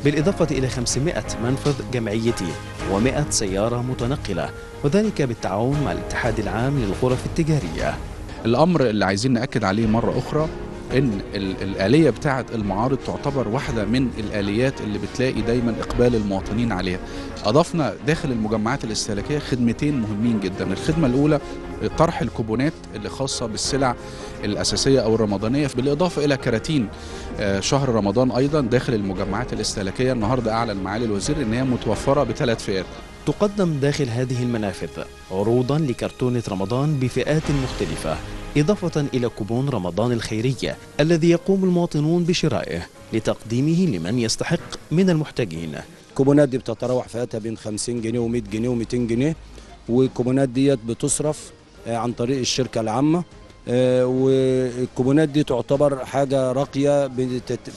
Speaker 6: بالإضافة إلى 500 منفذ جمعيتي و100 سيارة متنقلة وذلك بالتعاون مع الاتحاد العام للغرف التجارية.
Speaker 8: الأمر اللي عايزين نأكد عليه مرة أخرى إن ال- الآلية بتاعه المعارض تعتبر واحدة من الآليات اللي بتلاقي دايما إقبال المواطنين عليها. أضفنا داخل المجمعات الاستهلاكية خدمتين مهمين جدا. الخدمة الأولى طرح الكوبونات اللي خاصة بالسلع الأساسية أو الرمضانية بالإضافة إلى كراتين آه، شهر رمضان أيضا داخل المجمعات الاستهلاكية. النهارده أعلن معالي الوزير إن هي متوفرة بثلاث فئات.
Speaker 6: تقدم داخل هذه المنافذ عروضا لكرتونة رمضان بفئات مختلفة إضافة إلى كوبون رمضان الخيرية الذي يقوم المواطنون بشرائه لتقديمه لمن يستحق من المحتاجين.
Speaker 9: الكوبونات دي بتتراوح فئاتها بين 50 جنيه و100 جنيه و200 جنيه والكوبونات ديت بتصرف آه، عن طريق الشركة العامة آه، والكوبونات دي تعتبر حاجة راقية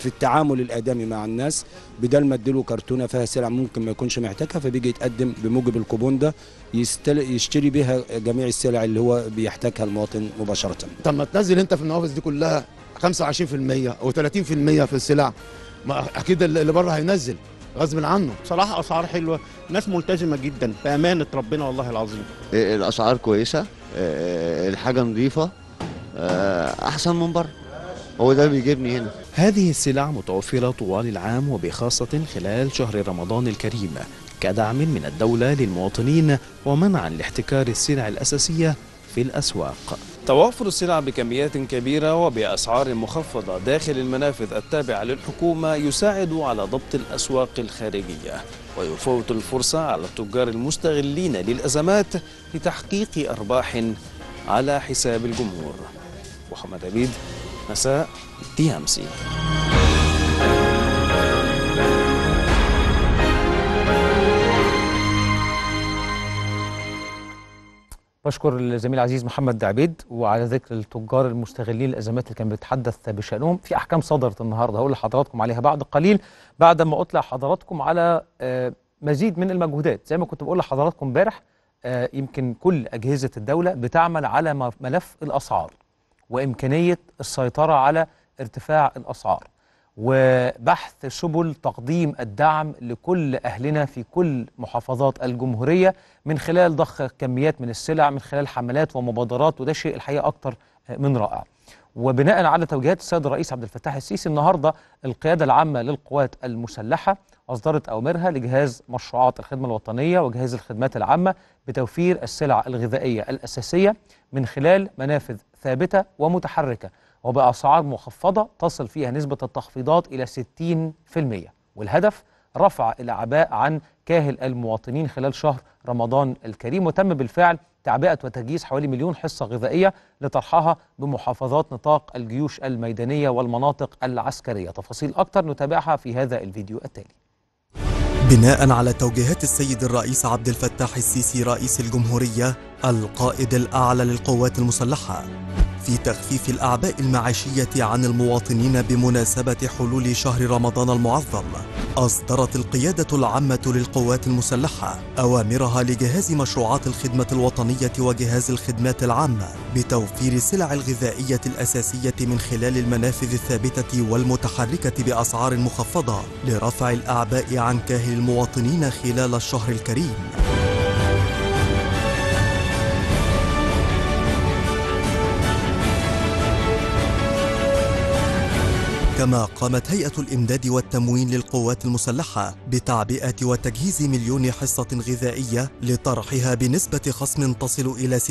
Speaker 9: في التعامل الآدمي مع الناس. بدل ما اديله كرتونة فيها سلع ممكن ما يكونش محتاجها فبيجي يتقدم بموجب الكوبون ده يستل... يشتري بيها جميع السلع اللي هو بيحتاجها المواطن مباشرة.
Speaker 10: طب ما تنزل انت في النوافذ دي كلها 25% أو 30% في السلع. ما أكيد اللي بره هينزل غصب عنه.
Speaker 11: بصراحة أسعار حلوة ناس ملتزمة جدا بأمانة ربنا والله العظيم.
Speaker 12: الأسعار كويسة آه، الحاجة نظيفة آه، أحسن من بره هو ده بيجيبني هنا.
Speaker 6: هذه السلع متوفرة طوال العام وبخاصة خلال شهر رمضان الكريم كدعم من الدولة للمواطنين ومنعا لاحتكار السلع الأساسية في الأسواق. توافر السلع بكميات كبيرة وبأسعار مخفضة داخل المنافذ التابعة للحكومة يساعد على ضبط الأسواق الخارجية ويفوت الفرصة على التجار المستغلين للأزمات لتحقيق أرباح على حساب الجمهور. محمد عبيد مساء تي سي.
Speaker 2: بشكر الزميل العزيز محمد عبيد وعلى ذكر التجار المستغلين الأزمات اللي كان بيتحدث بشأنهم في أحكام صدرت النهارده هقول لحضراتكم عليها بعد قليل بعد ما أطلع حضراتكم على آه، مزيد من المجهودات. زي ما كنت بقول لحضراتكم امبارح آه، يمكن كل أجهزة الدولة بتعمل على ملف الأسعار. وإمكانية السيطرة على ارتفاع الأسعار وبحث سبل تقديم الدعم لكل أهلنا في كل محافظات الجمهورية من خلال ضخ كميات من السلع من خلال حملات ومبادرات وده شيء الحقيقة أكتر من رائع. وبناء على توجيهات السيد الرئيس عبد الفتاح السيسي النهارده القيادة العامة للقوات المسلحة أصدرت أوامرها لجهاز مشروعات الخدمة الوطنية وجهاز الخدمات العامة بتوفير السلع الغذائية الأساسية من خلال منافذ ثابتة ومتحركة وباسعار مخفضة تصل فيها نسبة التخفيضات إلى 60% والهدف رفع الأعباء عن كاهل المواطنين خلال شهر رمضان الكريم وتم بالفعل تعبئة وتجهيز حوالي مليون حصة غذائية لطرحها بمحافظات نطاق الجيوش الميدانية والمناطق العسكرية. تفاصيل أكتر نتابعها في هذا الفيديو التالي.
Speaker 13: بناء على توجيهات السيد الرئيس عبد الفتاح السيسي رئيس الجمهورية القائد الأعلى للقوات المسلحة. في تخفيف الأعباء المعيشية عن المواطنين بمناسبة حلول شهر رمضان المعظم. أصدرت القيادة العامة للقوات المسلحة أوامرها لجهاز مشروعات الخدمة الوطنية وجهاز الخدمات العامة بتوفير السلع الغذائية الأساسية من خلال المنافذ الثابتة والمتحركة بأسعار مخفضة لرفع الأعباء عن كاهل المواطنين خلال الشهر الكريم. كما قامت هيئة الإمداد والتموين للقوات المسلحة بتعبئة وتجهيز مليون حصة غذائية لطرحها بنسبة خصم تصل إلى 60%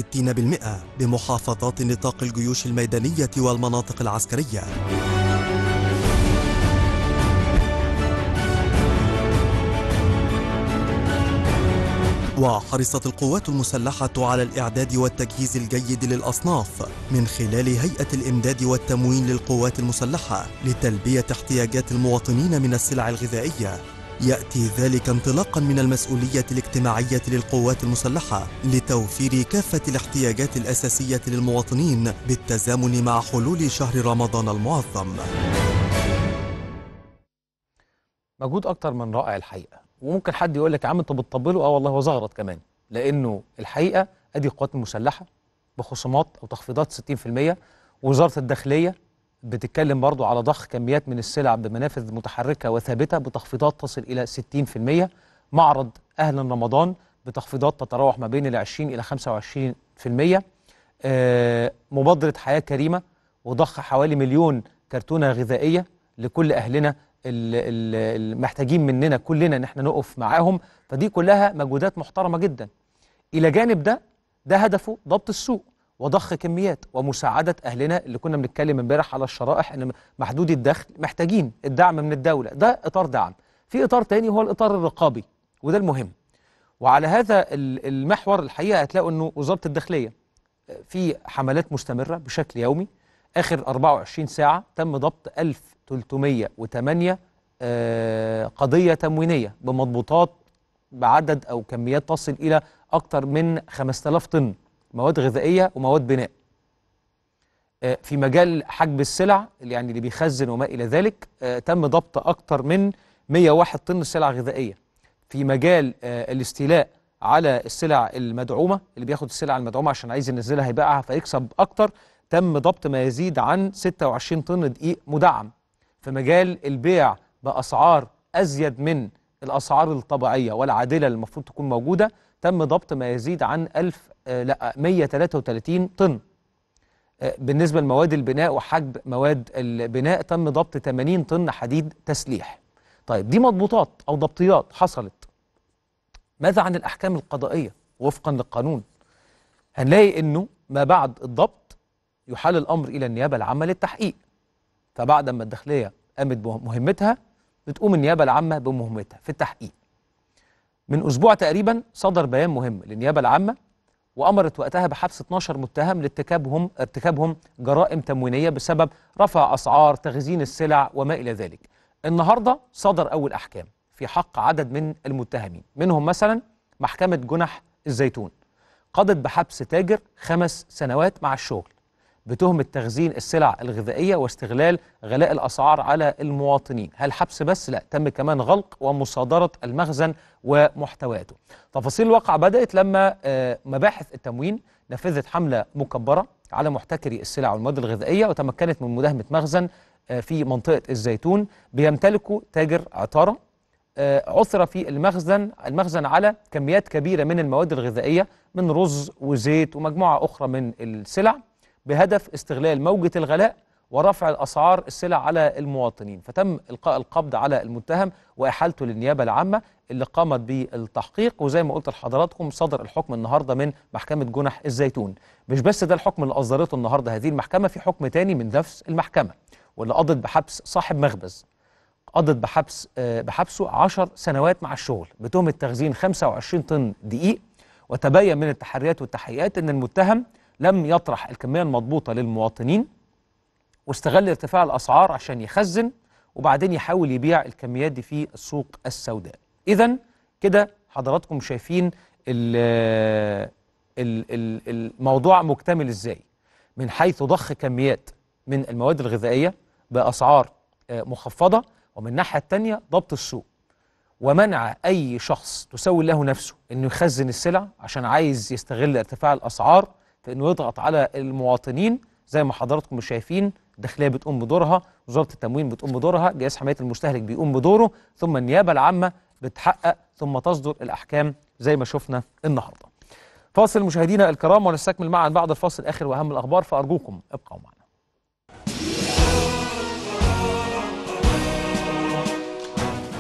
Speaker 13: بمحافظات نطاق الجيوش الميدانية والمناطق العسكرية. وحرصت القوات المسلحة على الإعداد والتجهيز الجيد للأصناف من خلال هيئة الإمداد والتموين للقوات المسلحة لتلبية احتياجات المواطنين من السلع الغذائية. يأتي ذلك انطلاقا من المسؤولية الاجتماعية للقوات المسلحة لتوفير كافة الاحتياجات الأساسية للمواطنين بالتزامن مع حلول شهر رمضان المعظم.
Speaker 2: مجهود أكتر من رائع الحقيقة. وممكن حد يقول لك يا عم انت بتطبله آه والله هو زغرط كمان لأنه الحقيقة أدي القوات المسلحه بخصومات أو تخفيضات 60% وزارة الداخلية بتتكلم برضو على ضخ كميات من السلع بمنافذ متحركة وثابتة بتخفيضات تصل إلى 60% معرض أهل رمضان بتخفيضات تتراوح ما بين ال 20 إلى 25% آه، مبادرة حياة كريمة وضخ حوالي مليون كرتونة غذائية لكل أهلنا المحتاجين مننا كلنا إن إحنا نقف معاهم فدي كلها مجهودات محترمة جدا. إلى جانب ده ده هدفه ضبط السوق وضخ كميات ومساعدة أهلنا اللي كنا بنتكلم امبارح على الشرائح إن محدودي الدخل محتاجين الدعم من الدولة. ده إطار دعم. في إطار تاني هو الإطار الرقابي وده المهم. وعلى هذا ال- المحور الحقيقة هتلاقوا إنه وزارة الداخلية في حملات مستمرة بشكل يومي. آخر 24 ساعة تم ضبط 1308 آه، قضية تموينية بمضبوطات بعدد أو كميات تصل إلى أكثر من 5000 طن مواد غذائية ومواد بناء. آه، في مجال حجب السلع يعني اللي بيخزن وما إلى ذلك آه، تم ضبط أكثر من 101 طن سلع غذائية. في مجال الاستيلاء على السلع المدعومة اللي بياخد السلع المدعومة عشان عايز ينزلها يبيعها فيكسب أكتر تم ضبط ما يزيد عن 26 طن دقيق مدعم. في مجال البيع بأسعار أزيد من الأسعار الطبيعية والعادلة اللي المفروض تكون موجودة تم ضبط ما يزيد عن 1000 آه، لا 133 طن. آه، بالنسبة لمواد البناء وحجب مواد البناء تم ضبط 80 طن حديد تسليح. طيب دي مضبوطات أو ضبطيات حصلت. ماذا عن الأحكام القضائية وفقا للقانون؟ هنلاقي إنه ما بعد الضبط يحال الأمر إلى النيابة العامة للتحقيق. فبعد ما الداخلية قامت بمهمتها بتقوم النيابة العامة بمهمتها في التحقيق. من أسبوع تقريبا صدر بيان مهم للنيابة العامة وأمرت وقتها بحبس 12 متهم لارتكابهم ارتكابهم جرائم تموينية بسبب رفع أسعار تخزين السلع وما إلى ذلك. النهارده صدر أول أحكام في حق عدد من المتهمين، منهم مثلا محكمة جنح الزيتون. قضت بحبس تاجر خمس سنوات مع الشغل. بتهمة تخزين السلع الغذائية واستغلال غلاء الأسعار على المواطنين. هل حبس بس؟ لا. تم كمان غلق ومصادرة المخزن ومحتوياته. تفاصيل الواقع بدأت لما آه، مباحث التموين نفذت حملة مكبرة على محتكري السلع والمواد الغذائية وتمكنت من مداهمة مخزن آه، في منطقة الزيتون بيمتلكه تاجر عطارة. آه، عثر في المخزن المخزن على كميات كبيرة من المواد الغذائية من رز وزيت ومجموعة أخرى من السلع. بهدف استغلال موجة الغلاء ورفع الأسعار السلع على المواطنين. فتم إلقاء القبض على المتهم وإحالته للنيابة العامة اللي قامت بالتحقيق. وزي ما قلت لحضراتكم صدر الحكم النهاردة من محكمة جنح الزيتون. مش بس ده الحكم اللي أصدرته النهاردة هذه المحكمة في حكم تاني من نفس المحكمة واللي قضت بحبس صاحب مخبز. قضت بحبس آه، بحبسه 10 سنوات مع الشغل. بتهمة تخزين 25 طن دقيق. وتبين من التحريات والتحقيقات إن المتهم لم يطرح الكمية المضبوطة للمواطنين واستغل ارتفاع الأسعار عشان يخزن وبعدين يحاول يبيع الكميات دي في السوق السوداء. اذا كده حضراتكم شايفين ال- ال- ال- الموضوع مكتمل إزاي؟ من حيث ضخ كميات من المواد الغذائية بأسعار آه، مخفضة ومن الناحية الثانية ضبط السوق. ومنع أي شخص تسول له نفسه إنه يخزن السلع عشان عايز يستغل ارتفاع الأسعار في إنه يضغط على المواطنين زي ما حضراتكم شايفين الداخليه بتقوم بدورها وزارة التموين بتقوم بدورها جهاز حماية المستهلك بيقوم بدوره ثم النيابة العامة بتحقق ثم تصدر الأحكام زي ما شفنا النهارده. فاصل مشاهدينا الكرام ونستكمل معا بعد الفاصل اخر وأهم الأخبار فأرجوكم ابقوا معنا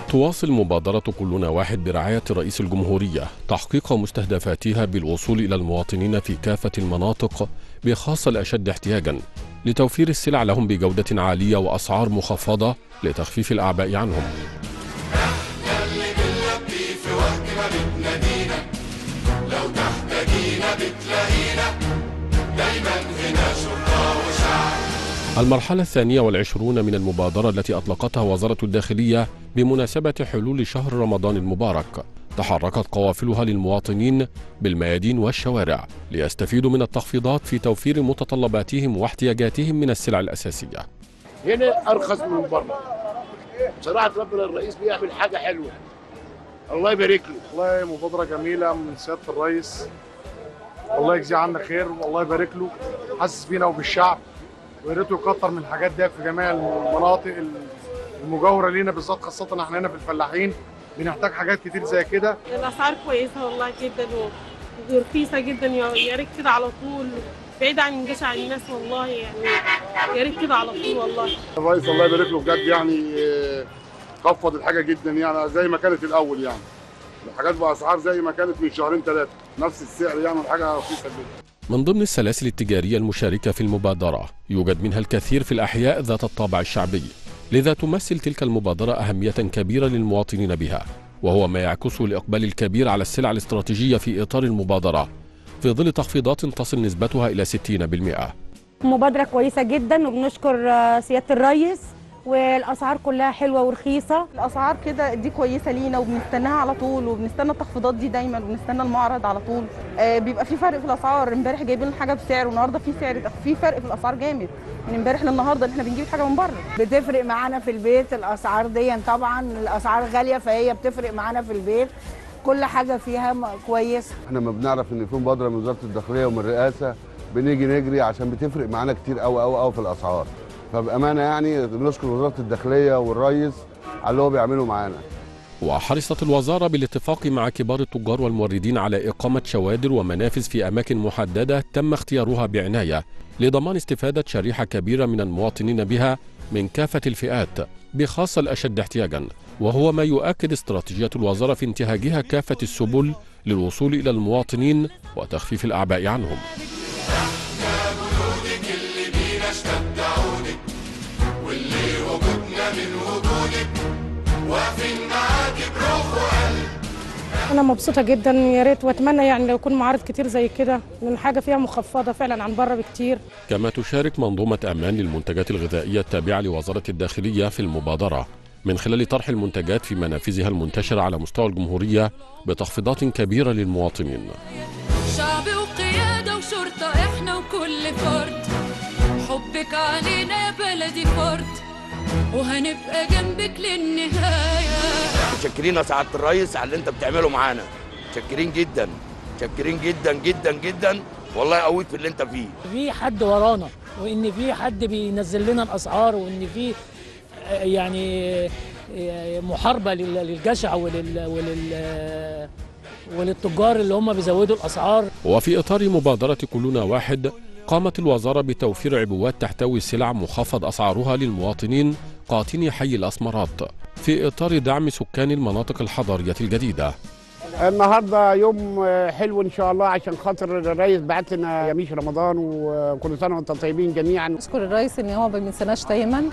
Speaker 14: تواصل مبادرة كلنا واحد برعاية رئيس الجمهورية تحقيق مستهدفاتها بالوصول إلى المواطنين في كافة المناطق بخاصة الأشد احتياجا لتوفير السلع لهم بجودة عالية وأسعار مخفضة لتخفيف الأعباء عنهم.
Speaker 15: لو تحتاجينا بتلاقينا دايما هنا وشعب
Speaker 14: المرحلة الثانية والعشرون من المبادرة التي أطلقتها وزارة الداخلية بمناسبة حلول شهر رمضان المبارك تحركت قوافلها للمواطنين بالميادين والشوارع ليستفيدوا من التخفيضات في توفير متطلباتهم واحتياجاتهم من السلع الأساسية.
Speaker 16: هنا أرخص من بره. بصراحة ربنا الرئيس بيعمل حاجة حلوة. الله يبارك له.
Speaker 17: والله مبادرة جميلة من سيادة الرئيس. والله يجزيه عنا خير. والله يبارك له. حاسس بينا وبالشعب. ويا ريته يكتر من الحاجات دي في جميع المناطق المجاورة لينا بالذات خاصة إحنا هنا في الفلاحين. بنحتاج حاجات كتير زي كده.
Speaker 18: الأسعار كويسة والله جدا ورخيصة جدا. يا ريت كده على طول. بعيد عن جشع الناس والله يعني. يا ريت كده على طول والله.
Speaker 17: الرئيس الله يبارك له بجد يعني آه، خفض الحاجة جدا يعني زي ما كانت الأول يعني. الحاجات بأسعار زي ما كانت من شهرين ثلاثة نفس السعر يعني الحاجة رخيصة جدا.
Speaker 14: من ضمن السلاسل التجارية المشاركة في المبادرة يوجد منها الكثير في الأحياء ذات الطابع الشعبي لذا تمثل تلك المبادرة أهمية كبيرة للمواطنين بها وهو ما يعكسه الإقبال الكبير على السلع الاستراتيجية في إطار المبادرة في ظل تخفيضات تصل نسبتها إلى 60%
Speaker 19: مبادرة كويسة جدا وبنشكر آه، سيادة الرئيس. والأسعار كلها حلوة ورخيصة.
Speaker 20: الأسعار كده دي كويسة لينا وبنستناها على طول وبنستنى التخفيضات دي دايما وبنستنى المعرض على طول. آه بيبقى في فرق في الأسعار. امبارح جايبين حاجة بسعر والنهاردة في سعر. في فرق في الأسعار جامد. من امبارح للنهاردة إن إحنا بنجيب حاجة من بره.
Speaker 21: بتفرق معانا في البيت الأسعار دي طبعا الأسعار غالية فهي بتفرق معانا في البيت. كل حاجة فيها كويسة.
Speaker 22: إحنا ما بنعرف إن في مبادره من وزارة الداخلية ومن الرئاسة بنيجي نجري عشان بتفرق معانا كتير قوي قوي قوي في الأسعار. فبأمانة يعني بنشكر وزارة الداخلية والريس على اللي هو بيعمله معانا.
Speaker 14: وحرصت الوزارة بالاتفاق مع كبار التجار والموردين على إقامة شوادر ومنافذ في أماكن محددة تم اختيارها بعناية لضمان استفادة شريحة كبيرة من المواطنين بها من كافة الفئات بخاصة الأشد احتياجا وهو ما يؤكد استراتيجية الوزارة في انتهاجها كافة السبل للوصول إلى المواطنين وتخفيف الأعباء عنهم.
Speaker 15: واقفين معاكي بروح وقلب
Speaker 19: أنا مبسوطة جدا يا ريت وأتمنى يعني لو يكون معارض كتير زي كده لأن حاجة فيها مخفضة فعلا عن بره بكتير.
Speaker 14: كما تشارك منظومة أمان للمنتجات الغذائية التابعة لوزارة الداخلية في المبادرة. من خلال طرح المنتجات في منافذها المنتشرة على مستوى الجمهورية بتخفيضات كبيرة للمواطنين.
Speaker 23: شعب وقيادة وشرطة إحنا وكل فرد. حبك علينا يا بلدي فرد. وهنبقى جنبك للنهاية.
Speaker 24: متشكرين يا سعادة الرئيس على اللي انت بتعمله معانا. متشكرين جدا. متشكرين جدا جدا جدا. والله يقويك في اللي انت فيه.
Speaker 25: في حد ورانا وإن في حد بينزل لنا الأسعار وإن في آه، يعني آه، محاربة لل- للجشع ولل ولل وللتجار اللي هم بيزودوا الأسعار.
Speaker 14: وفي إطار مبادرة كلنا واحد قامت الوزارة بتوفير عبوات تحتوي سلع مخفض أسعارها للمواطنين قاطني حي الأسمرات في إطار دعم سكان المناطق الحضرية الجديدة.
Speaker 11: النهارده يوم حلو إن شاء الله عشان خاطر الرئيس بعت لنا يميش رمضان وكل سنة وأنتم طيبين جميعا.
Speaker 26: نشكر الرئيس إن هو ما بينساناش دايما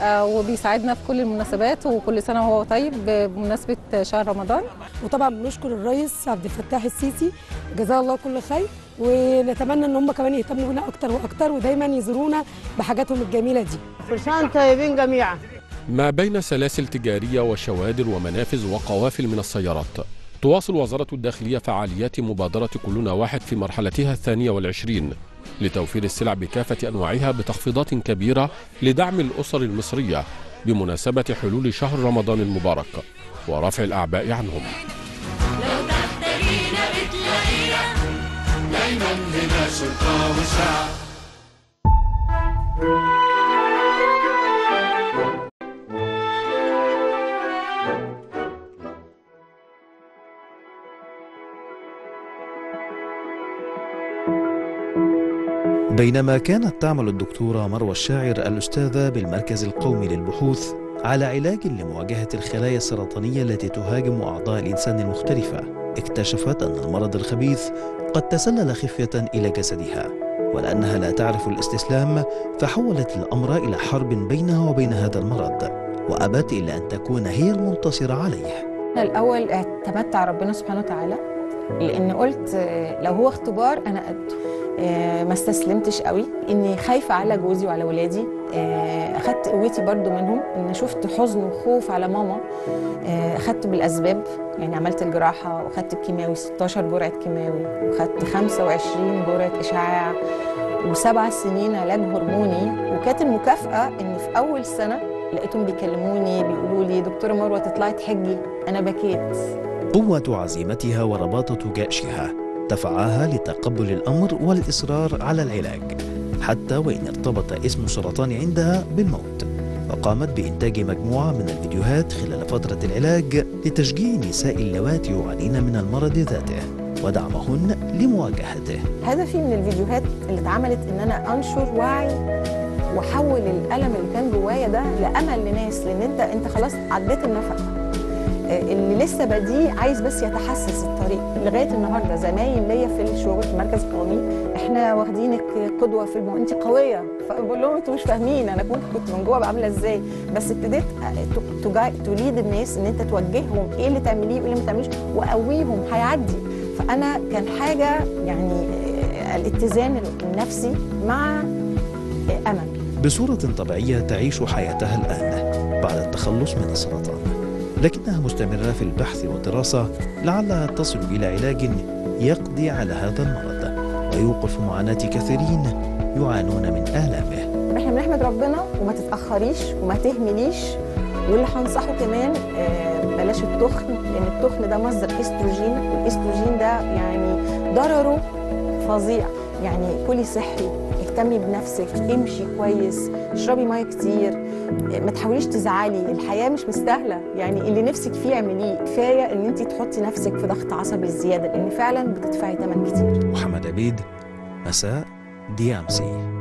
Speaker 26: آه، وبيساعدنا في كل المناسبات وكل سنة وهو طيب بمناسبة شهر رمضان.
Speaker 27: وطبعا بنشكر الرئيس عبد الفتاح السيسي جزاه الله كل خير. ونتمنى إن هم كمان يهتموا بنا أكتر وأكتر ودايما يزورونا بحاجاتهم الجميلة دي.
Speaker 21: وأنتم طيبين جميعا.
Speaker 14: ما بين سلاسل تجارية وشوادر ومنافذ وقوافل من السيارات تواصل وزارة الداخلية فعاليات مبادرة كلنا واحد في مرحلتها الثانية والعشرين لتوفير السلع بكافة أنواعها بتخفيضات كبيرة لدعم الأسر المصرية بمناسبة حلول شهر رمضان المبارك ورفع الأعباء عنهم.
Speaker 6: بينما كانت تعمل الدكتورة مروى الشاعر الأستاذة بالمركز القومي للبحوث على علاج لمواجهة الخلايا السرطانية التي تهاجم أعضاء الإنسان المختلفة اكتشفت أن المرض الخبيث قد تسلل خفية إلى جسدها ولأنها لا تعرف الاستسلام فحولت الأمر إلى حرب بينها وبين هذا المرض وأبت إلا أن تكون هي المنتصرة عليه.
Speaker 28: الأول اعتمدت على ربنا سبحانه وتعالى لأن قلت آه، لو هو اختبار أنا قده آه، ما استسلمتش قوي إني خايفة على جوزي وعلى ولادي. آه، أخدت قوتي برضو منهم. إن شفت حزن وخوف على ماما. آه، أخدت بالأسباب. يعني عملت الجراحة وأخدت الكيماوي 16 جرعة كيماوي. وأخدت 25 جرعة إشعاع. وسبع سنين علاج هرموني. وكانت المكافأة إن في أول سنة لقيتهم بيكلموني بيقولوا لي دكتورة مروة تطلعي تحجي. أنا بكيت.
Speaker 6: قوة عزيمتها ورباطة جأشها دفعاها لتقبل الأمر والإصرار على العلاج. حتى وإن ارتبط اسم السرطان عندها بالموت وقامت بإنتاج مجموعة من الفيديوهات خلال فترة العلاج لتشجيع النساء اللواتي يعانين من المرض ذاته ودعمهن لمواجهته.
Speaker 28: هدفي من الفيديوهات اللي اتعملت إن أنا أنشر وعي وأحول الألم اللي كان جوايا ده لأمل لناس لأن انت أنت خلاص عديت النفق. اللي لسه بديه عايز بس يتحسس الطريق. لغاية النهارده زمايل ليا في الشغل في المركز القومي إحنا واخدينك قدوة في الم... انت قوية. فبقول لهم أنتوا مش فاهمين أنا كنت كنت من جوه عامله إزاي. بس ابتديت ت- تجا- تريد الناس إن أنت توجههم إيه اللي تعمليه وإيه اللي ما تعمليش واقويهم هيعدي. فأنا كان حاجة يعني آه، الاتزان النفسي مع آه، أمل.
Speaker 6: بصورة طبيعية تعيش حياتها الآن بعد التخلص من السرطان. لكنها مستمرة في البحث والدراسة لعلها تصل إلى علاج يقضي على هذا المرض ويوقف معاناة كثيرين يعانون من آلامه.
Speaker 28: إحنا بنحمد ربنا وما تتأخريش وما تهمليش واللي هنصحه كمان آه، بلاش التخن لأن التخن ده مصدر إستروجين والإستروجين ده يعني ضرره فظيع يعني كلي صحي. اهتمي بنفسك امشي كويس اشربي مية كتير ما تحاوليش تزعلي الحياة مش مستاهلة. يعني اللي نفسك فيه اعمليه. كفاية ان انت تحطي نفسك في ضغط عصبي زيادة لأن فعلا بتدفعي ثمن كتير.
Speaker 6: محمد عبيد مساء دي ام سي.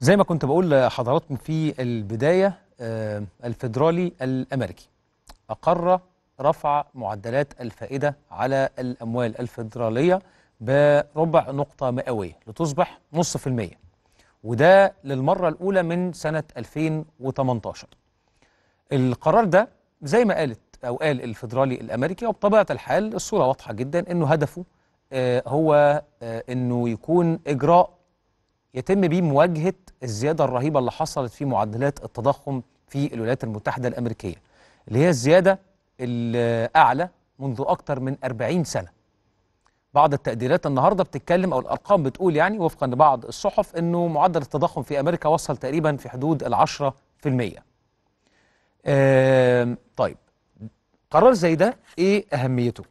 Speaker 2: زي ما كنت بقول لحضراتكم في البداية آه، الفيدرالي الأمريكي. أقر رفع معدلات الفائدة على الأموال الفيدرالية بربع نقطة مئوية لتصبح نص في المية وده للمرة الأولى من سنة 2018 القرار ده زي ما قالت أو قال الفيدرالي الأمريكي وبطبيعة الحال الصورة واضحة جدا أنه هدفه آه، هو آه، أنه يكون إجراء يتم بيه مواجهة الزيادة الرهيبة اللي حصلت في معدلات التضخم في الولايات المتحدة الأمريكية اللي هي الزيادة الأعلى منذ أكثر من 40 سنة. بعض التقديرات النهاردة بتتكلم أو الأرقام بتقول يعني وفقا لبعض الصحف أنه معدل التضخم في أمريكا وصل تقريبا في حدود في المية. آم، طيب قرار زي ده إيه أهميته؟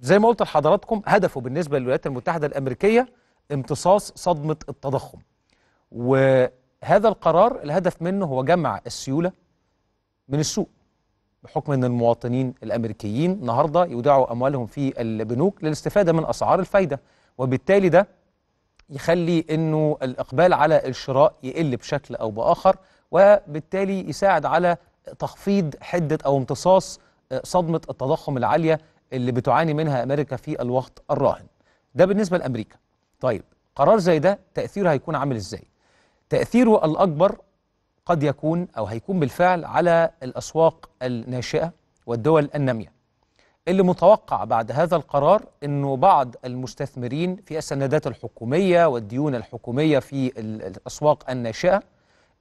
Speaker 2: زي ما قلت لحضراتكم هدفه بالنسبة للولايات المتحدة الأمريكية امتصاص صدمة التضخم. وهذا القرار الهدف منه هو جمع السيولة من السوق. بحكم إن المواطنين الأمريكيين النهارده يودعوا أموالهم في البنوك للاستفادة من أسعار الفايدة وبالتالي ده يخلي إنه الإقبال على الشراء يقل بشكل أو بآخر وبالتالي يساعد على تخفيض حدة أو امتصاص آه، صدمة التضخم العالية اللي بتعاني منها أمريكا في الوقت الراهن. ده بالنسبة لأمريكا. طيب قرار زي ده تأثيره هيكون عامل إزاي؟ تأثيره الأكبر قد يكون أو هيكون بالفعل على الأسواق الناشئة والدول النامية. اللي متوقع بعد هذا القرار إنه بعض المستثمرين في السندات الحكومية والديون الحكومية في ال- الأسواق الناشئة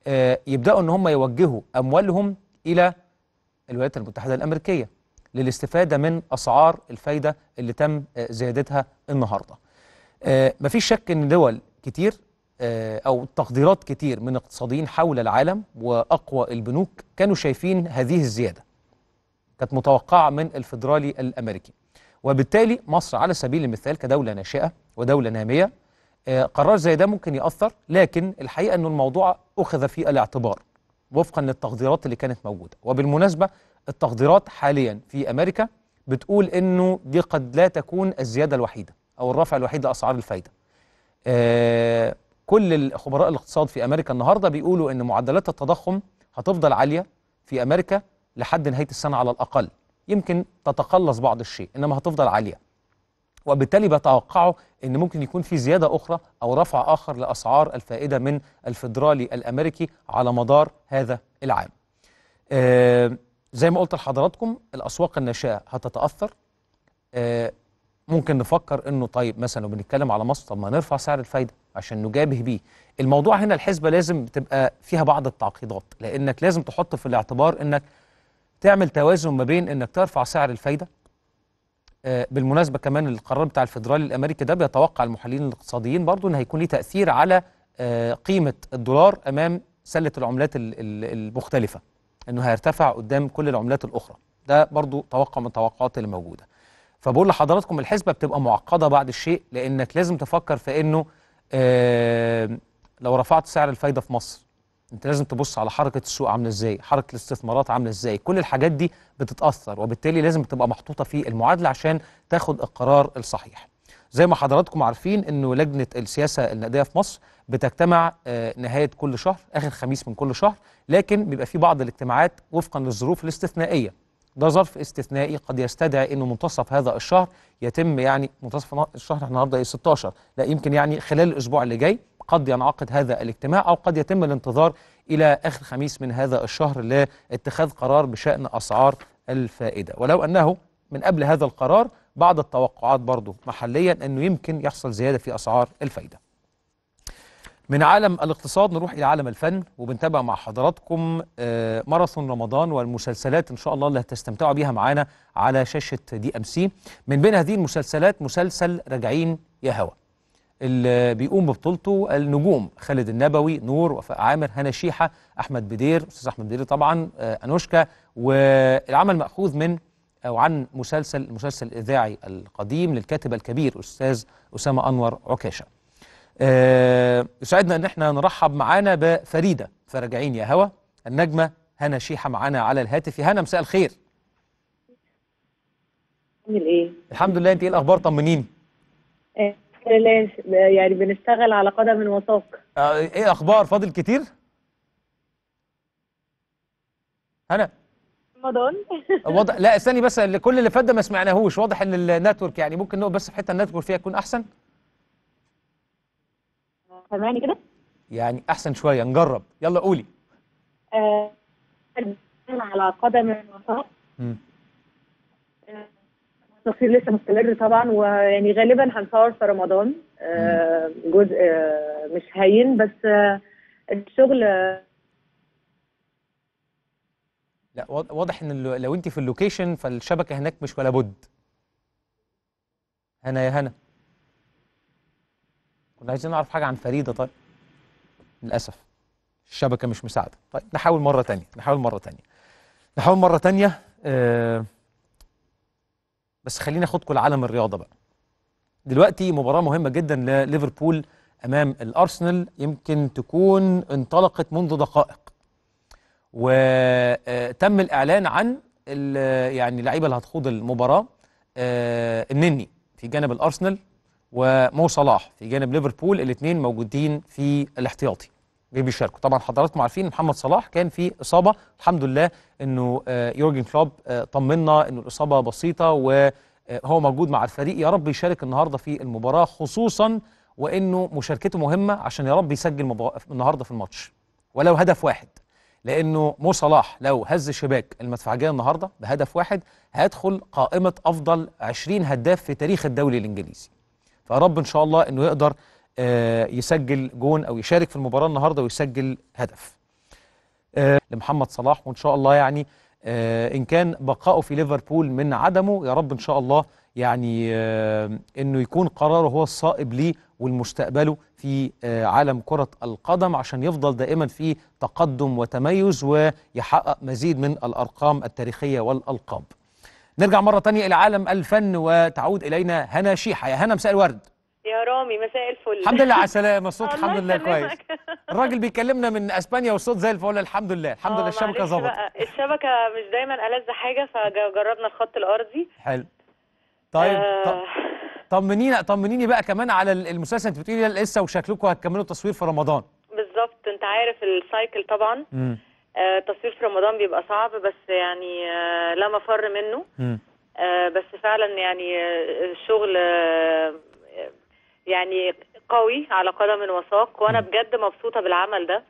Speaker 2: آه، يبدأوا إن هم يوجهوا أموالهم إلى الولايات المتحدة الأمريكية للاستفادة من أسعار الفايدة اللي تم آه، زيادتها النهارده. آه، مفيش شك إن دول كتير آه، أو تقديرات كتير من اقتصاديين حول العالم وأقوى البنوك كانوا شايفين هذه الزيادة. كانت متوقعة من الفيدرالي الأمريكي. وبالتالي مصر على سبيل المثال كدولة ناشئة ودولة نامية آه، قرار زي ده ممكن يأثر لكن الحقيقة إنه الموضوع أخذ في الاعتبار وفقا للتقديرات اللي كانت موجودة وبالمناسبة التقديرات حاليا في أمريكا بتقول إنه دي قد لا تكون الزيادة الوحيدة أو الرفع الوحيد لأسعار الفايدة. كل الخبراء الاقتصاد في أمريكا النهارده بيقولوا إن معدلات التضخم هتفضل عالية في أمريكا لحد نهاية السنة على الأقل. يمكن تتقلص بعض الشيء إنما هتفضل عالية. وبالتالي بتوقعوا إن ممكن يكون في زيادة أخرى أو رفع آخر لأسعار الفائدة من الفيدرالي الأمريكي على مدار هذا العام. آه زي ما قلت لحضراتكم الأسواق الناشئة هتتأثر آه ممكن نفكر إنه طيب مثلا لو بنتكلم على مصر طب ما نرفع سعر الفايدة عشان نجابه بيه. الموضوع هنا الحسبة لازم تبقى فيها بعض التعقيدات لأنك لازم تحط في الاعتبار إنك تعمل توازن ما بين إنك ترفع سعر الفايدة آه، بالمناسبة كمان القرار بتاع الفيدرالي الأمريكي ده بيتوقع المحللين الاقتصاديين برضو ان هيكون ليه تأثير على آه، قيمة الدولار أمام سلة العملات ال- ال- المختلفة إنه هيرتفع قدام كل العملات الأخرى. ده برضو توقع من التوقعات اللي موجودة. فبقول لحضراتكم الحسبة بتبقى معقدة بعض الشيء لأنك لازم تفكر في آه لو رفعت سعر الفايدة في مصر انت لازم تبص على حركة السوق عاملة إزاي حركة الاستثمارات عاملة إزاي كل الحاجات دي بتتأثر وبالتالي لازم تبقى محطوطة في المعادلة عشان تاخد القرار الصحيح. زي ما حضراتكم عارفين إنه لجنة السياسة النقدية في مصر بتجتمع آه، نهاية كل شهر آخر خميس من كل شهر لكن بيبقى في بعض الاجتماعات وفقا للظروف الاستثنائية. ده ظرف استثنائي قد يستدعي إنه منتصف هذا الشهر يتم يعني منتصف الشهر النهارده إيه 16 لا يمكن يعني خلال الأسبوع اللي جاي قد ينعقد هذا الاجتماع أو قد يتم الانتظار إلى آخر خميس من هذا الشهر لاتخاذ قرار بشأن أسعار الفائدة ولو أنه من قبل هذا القرار بعض التوقعات برضه محليا أنه يمكن يحصل زيادة في أسعار الفائده. من عالم الاقتصاد نروح إلى عالم الفن وبنتابع مع حضراتكم آه، ماراثون رمضان والمسلسلات إن شاء الله اللي هتستمتعوا بيها معانا على شاشة دي ام سي من بين هذه المسلسلات مسلسل راجعين يا هوا. اللي بيقوم ببطولته النجوم خالد النبوي نور وفاء عامر هنا شيحة أحمد بدير أستاذ أحمد بدير طبعا آه، أنوشكا. والعمل مأخوذ من أو عن مسلسل المسلسل الإذاعي القديم للكاتب الكبير أستاذ أسامة أنور عكاشة. آه، يسعدنا إن إحنا نرحب معانا بفريدة. فراجعين يا هوى. النجمة هنا شيحة معانا على الهاتف. يا هنا مساء الخير.
Speaker 29: عامل إيه؟
Speaker 2: الحمد لله. أنت إيه الأخبار؟ طمنيني.
Speaker 29: آه، لله. يعني بنشتغل على قدم وساق.
Speaker 2: آه، إيه أخبار فاضل كتير؟ هنا.
Speaker 29: رمضان.
Speaker 2: واضح. لا استني بس كل اللي فات ده ما سمعناهوش. واضح إن ال network يعني ممكن نقف بس في حتة ال network فيها يكون أحسن.
Speaker 29: سامعني كده؟
Speaker 2: يعني أحسن شوية نجرب. يلا قولي.
Speaker 29: آه، على قدم وساق. التصوير لسه مستمر طبعا ويعني غالبا هنصور في رمضان. آه، جزء آه، مش هين بس آه، الشغل آه،
Speaker 2: لا واض- واضح إن لو انت في اللوكيشن فالشبكة هناك مش ولا بد. هنا يا هنا. كنا عايزين نعرف حاجة عن فريدة طيب. للأسف. الشبكة مش مساعدة. طيب نحاول مرة تانية نحاول مرة تانية. نحاول مرة تانية آه بس خلينا ناخدكم لعالم الرياضة بقى. دلوقتي مباراة مهمة جدا لليفربول أمام الأرسنال يمكن تكون انطلقت منذ دقائق. وتم الإعلان عن يعني اللعيبة اللي هتخوض المباراة آه، النني في جانب الأرسنال. ومو صلاح في جانب ليفربول الاثنين موجودين في الاحتياطي. بيشاركوا. طبعا حضراتكم عارفين محمد صلاح كان في إصابة الحمد لله إنه آه، يورجن كلوب آه، طمنا إنه الإصابة بسيطة وهو موجود مع الفريق. يا رب يشارك النهارده في المباراة خصوصا وإنه مشاركته مهمة عشان يا رب يسجل النهارده في الماتش. ولو هدف واحد لإنه مو صلاح لو هز شباك المدفعجية النهارده بهدف واحد هيدخل قائمة أفضل 20 هداف في تاريخ الدوري الإنجليزي. فيا رب إن شاء الله إنه يقدر آه، يسجل جون أو يشارك في المباراة النهارده ويسجل هدف. آه، لمحمد صلاح وإن شاء الله يعني آه، إن كان بقائه في ليفربول من عدمه يا رب إن شاء الله يعني إنه يكون قراره هو الصائب ليه ولمستقبله في عالم كرة القدم عشان يفضل دائما في تقدم وتميز ويحقق مزيد من الأرقام التاريخية والألقاب. نرجع مرة تانية إلى عالم الفن وتعود إلينا هنا شيحة. يا هنا مساء الورد.
Speaker 29: يا رامي مساء الفل.
Speaker 2: الحمد لله على السلامة. الصوت الحمد لله. كويس. الراجل بيكلمنا من أسبانيا والصوت زي الفل الحمد لله. الحمد لله الشبكة
Speaker 29: معلش
Speaker 2: ظبطت.
Speaker 29: الشبكة مش دايما ألذ حاجة فجربنا الخط الأرضي.
Speaker 2: حلو. طيب
Speaker 29: آه.
Speaker 2: طمنينا طمنيني بقى كمان على المسلسل انت بتقولي لسه وشكلكم هتكملوا تصوير في رمضان.
Speaker 29: بالظبط أنت عارف السايكل طبعا.
Speaker 2: امم
Speaker 29: التصوير في رمضان بيبقى صعب بس يعني آه، لا مفر منه. آه، بس فعلا يعني آه، الشغل آه، يعني قوي على قدم وساق. وأنا بجد مبسوطة بالعمل ده.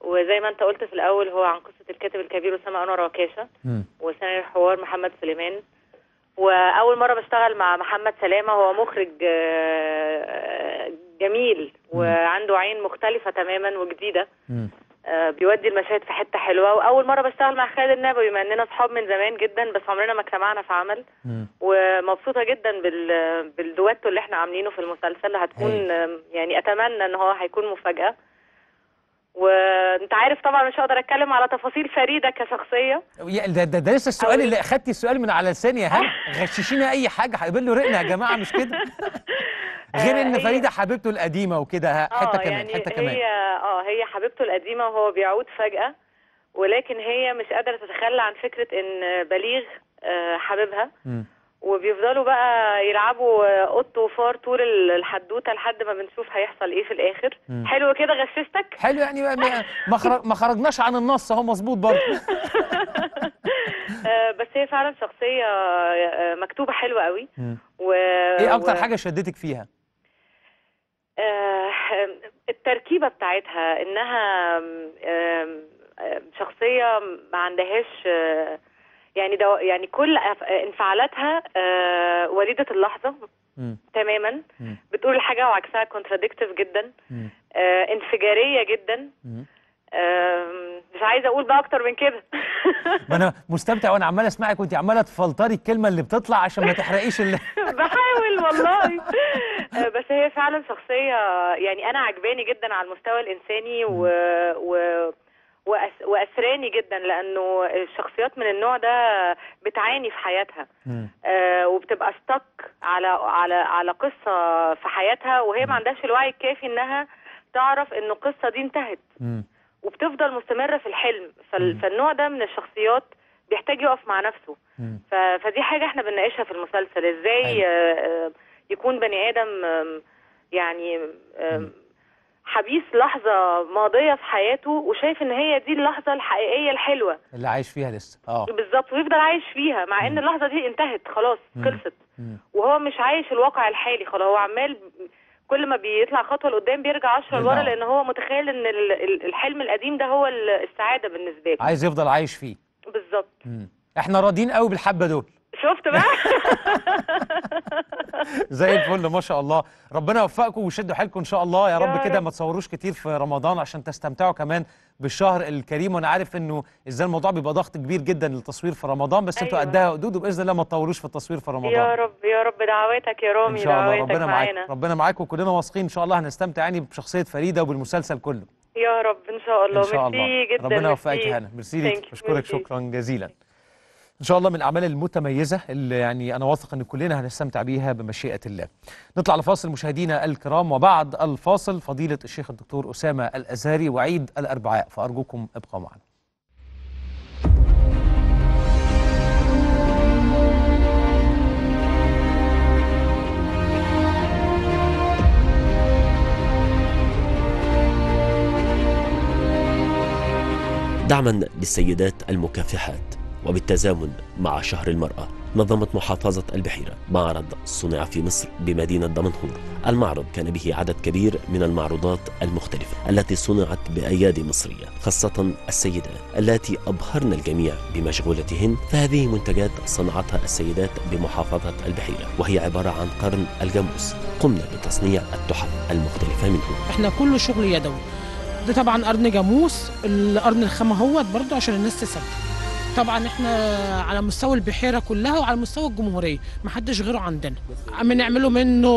Speaker 29: وزي ما أنت قلت في الأول هو عن قصة الكاتب الكبير أسامة أنور عكاشة. وسيناريو الحوار محمد سليمان. وأول مرة بشتغل مع محمد سلامة هو مخرج آه، جميل. وعنده عين مختلفة تماما وجديدة. آه، بيودي المشاهد في حتة حلوة. وأول مرة بشتغل مع خالد النبوي بما إننا أصحاب من زمان جدا بس عمرنا ما اجتمعنا في عمل. ومبسوطة جدا بال بالدويتو اللي إحنا عاملينه في المسلسل. هتكون آم، يعني أتمنى إن هو هيكون مفاجأة. وأنت عارف طبعا مش هقدر أتكلم على تفاصيل فريدة
Speaker 2: كشخصية. ده, ده, ده لسه السؤال اللي اخدتي السؤال من على لساني. هنا غششينا أي حاجة؟ هيقبل له رقنا يا جماعة مش كده؟ غير إن فريدة حبيبته القديمة وكده حتة
Speaker 29: آه
Speaker 2: كمان
Speaker 29: يعني
Speaker 2: حتة كمان.
Speaker 29: هي آه هي حبيبته القديمة وهو بيعود فجأة ولكن هي مش قادرة تتخلى عن فكرة إن بليغ آه، حبيبها. وبيفضلوا بقى يلعبوا آه، قط وفار طول ال- الحدوتة لحد ما بنشوف هيحصل إيه في الآخر
Speaker 2: مم.
Speaker 29: حلو كده غششتك
Speaker 2: حلو يعني ما- ما- ما خرج- ما خرجناش عن النص اهو مظبوط برضه
Speaker 29: آه، بس هي فعلا شخصية مكتوبة حلوة قوي. و
Speaker 2: إيه أكتر
Speaker 29: و-
Speaker 2: حاجة شدتك فيها
Speaker 29: آه، التركيبة بتاعتها إنها شخصية ما عندهاش آه، يعني دو يعني كل انفعالاتها آه، وليدة اللحظة
Speaker 2: مم.
Speaker 29: تماما
Speaker 2: مم.
Speaker 29: بتقول حاجة وعكسها contradictive جدا انفجارية جدا
Speaker 2: مم.
Speaker 29: مش عايزة أقول بقى أكتر من كده.
Speaker 2: ما أنا مستمتع وأنا عمال أسمعك وانت عمالة تفلتري الكلمة اللي بتطلع عشان ما تحرقيش اللي
Speaker 29: بحاول والله. آه، بس هي فعلا شخصية يعني أنا عجباني جدا على المستوى الإنساني و, و... وأس... وأسراني جدا لأنه الشخصيات من النوع ده بتعاني في حياتها. آه وبتبقى ستك على على على قصة في حياتها وهي ما عندهاش الوعي الكافي إنها تعرف إن القصة دي انتهت. وبتفضل مستمرة في الحلم. فال... فالنوع ده من الشخصيات بيحتاج يقف مع نفسه. ف... فدي حاجة إحنا بنناقشها في المسلسل. إزاي آه، آه، يكون بني آدم يعني حبيس لحظة ماضية في حياته وشايف ان هي دي اللحظة الحقيقية الحلوة.
Speaker 2: اللي عايش فيها لسه. آه.
Speaker 29: بالظبط. ويفضل عايش فيها مع ان اللحظة دي انتهت خلاص. خلصت. وهو مش عايش الواقع الحالي خلاص هو عمال كل ما بيطلع خطوة لقدام بيرجع عشرة لورا
Speaker 2: يرجع.
Speaker 29: لأن هو متخيل إن ال- ال- الحلم القديم ده هو ال- السعادة بالنسبة له
Speaker 2: عايز يفضل عايش فيه
Speaker 29: بالظبط.
Speaker 2: إحنا راضيين قوي بالحبة دول
Speaker 29: شفت بقى؟
Speaker 2: زي الفل ما شاء الله. ربنا يوفقكم ويشدوا حيلكم إن شاء الله. يا
Speaker 29: يا
Speaker 2: رب. كده. ما تصوروش كتير في رمضان عشان تستمتعوا كمان بالشهر الكريم. وأنا عارف إنه إزاي الموضوع بيبقى ضغط كبير جدا للتصوير في رمضان بس أنتوا
Speaker 29: أيوة.
Speaker 2: قدها قدود وبإذن الله ما تطولوش في التصوير في رمضان.
Speaker 29: يا رب يا رب. دعواتك يا رامي
Speaker 2: إن شاء الله. ربنا معاك. ربنا معاك وكلنا واثقين. إن شاء الله هنستمتع يعني بشخصية فريدة وبالمسلسل كله.
Speaker 29: يا رب. إن شاء الله.
Speaker 2: إن شاء الله.
Speaker 29: جدا
Speaker 2: ربنا يوفقك. يا هنا ميرسي ليك. بشكرك. شكرا جزيلا. إن شاء الله من الأعمال المتميزة اللي يعني أنا واثق إن كلنا هنستمتع بيها بمشيئة الله. نطلع لفاصل مشاهدينا الكرام وبعد الفاصل. فضيلة الشيخ الدكتور أسامة الأزهري وعيد الأربعاء فأرجوكم ابقوا معنا.
Speaker 30: دعما للسيدات المكافحات. وبالتزامن مع شهر المرأة نظمت محافظة البحيرة معرض صنع في مصر بمدينة دمنهور. المعرض كان به عدد كبير من المعروضات المختلفة التي صنعت بأيادي مصرية خاصة السيدات التي أبهرن الجميع بمشغولتهن. فهذه منتجات صنعتها السيدات بمحافظة البحيرة وهي عبارة عن قرن الجاموس. قمنا بتصنيع التحف المختلفة منه.
Speaker 31: إحنا كله شغل يدوي. ده طبعا قرن جاموس القرن الخامة هوت برضه عشان الناس تصدق طبعا إحنا على مستوى البحيرة كلها وعلى مستوى الجمهورية محدش غيره عندنا. بنعمله منه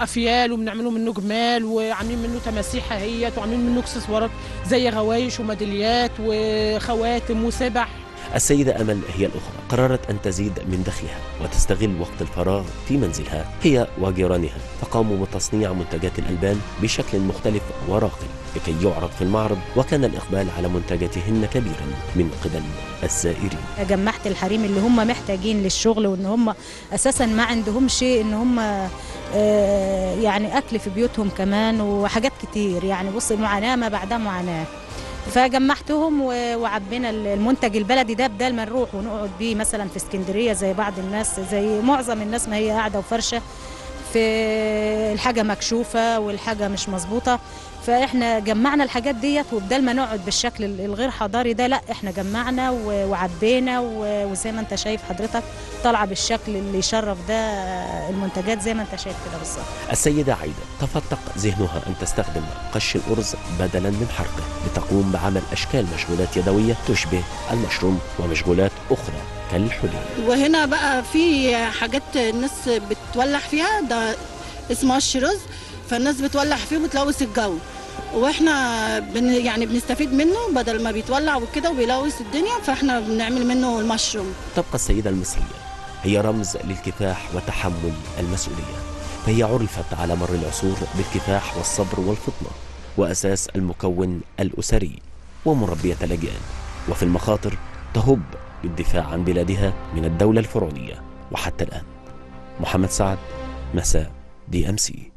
Speaker 31: أفيال وبنعمله منه جمال وعاملين منه تماسيح اهيت وعاملين منه إكسسوارات زي غوايش وميداليات وخواتم وسبح.
Speaker 30: السيدة أمل هي الأخرى. قررت أن تزيد من دخلها وتستغل وقت الفراغ في منزلها. هي وجيرانها فقاموا بتصنيع منتجات الألبان بشكل مختلف وراقي. لكي يعرض في المعرض وكان الإقبال على منتجاتهن كبيرا من قبل الزائرين
Speaker 32: جمعت الحريم اللي هم محتاجين للشغل وإن هم أساسا ما عندهم شيء إن هم آه، يعني أكل في بيوتهم كمان وحاجات كتير يعني بص معاناه ما بعدها معاناة. فجمعتهم وعبينا المنتج البلدي ده بدل ما نروح ونقعد بيه مثلا في اسكندرية زي بعض الناس زي معظم الناس ما هي قاعدة وفرشة في الحاجة مكشوفة والحاجة مش مظبوطة. فاحنا جمعنا الحاجات ديت وبدل ما نقعد بالشكل ال- الغير حضاري ده لا إحنا جمعنا وعبينا وزي ما انت شايف حضرتك طالعة بالشكل اللي يشرف ده المنتجات زي ما انت شايف كده بالظبط.
Speaker 30: السيدة عايدة تفتق ذهنها أن تستخدم قش الأرز بدلا من حرقه لتقوم بعمل أشكال مشغولات يدوية تشبه المشروم ومشغولات أخرى كالحلي
Speaker 33: وهنا بقى في حاجات الناس بتولع فيها ده اسمه قش رز فالناس بتولع فيه وبتلوث الجو. وإحنا بن يعني بنستفيد منه بدل ما بيتولع وكده وبيلوث الدنيا فاحنا بنعمل منه المشروم
Speaker 30: تبقى السيدة المصرية. هي رمز للكفاح وتحمل المسؤولية. فهي عرفت على مر العصور بالكفاح والصبر والفطنة وأساس المكون الأسري ومربية الأجيال. وفي المخاطر تهب بالدفاع عن بلادها من الدولة الفرعونية. وحتى الآن محمد سعد مساء دي أم سي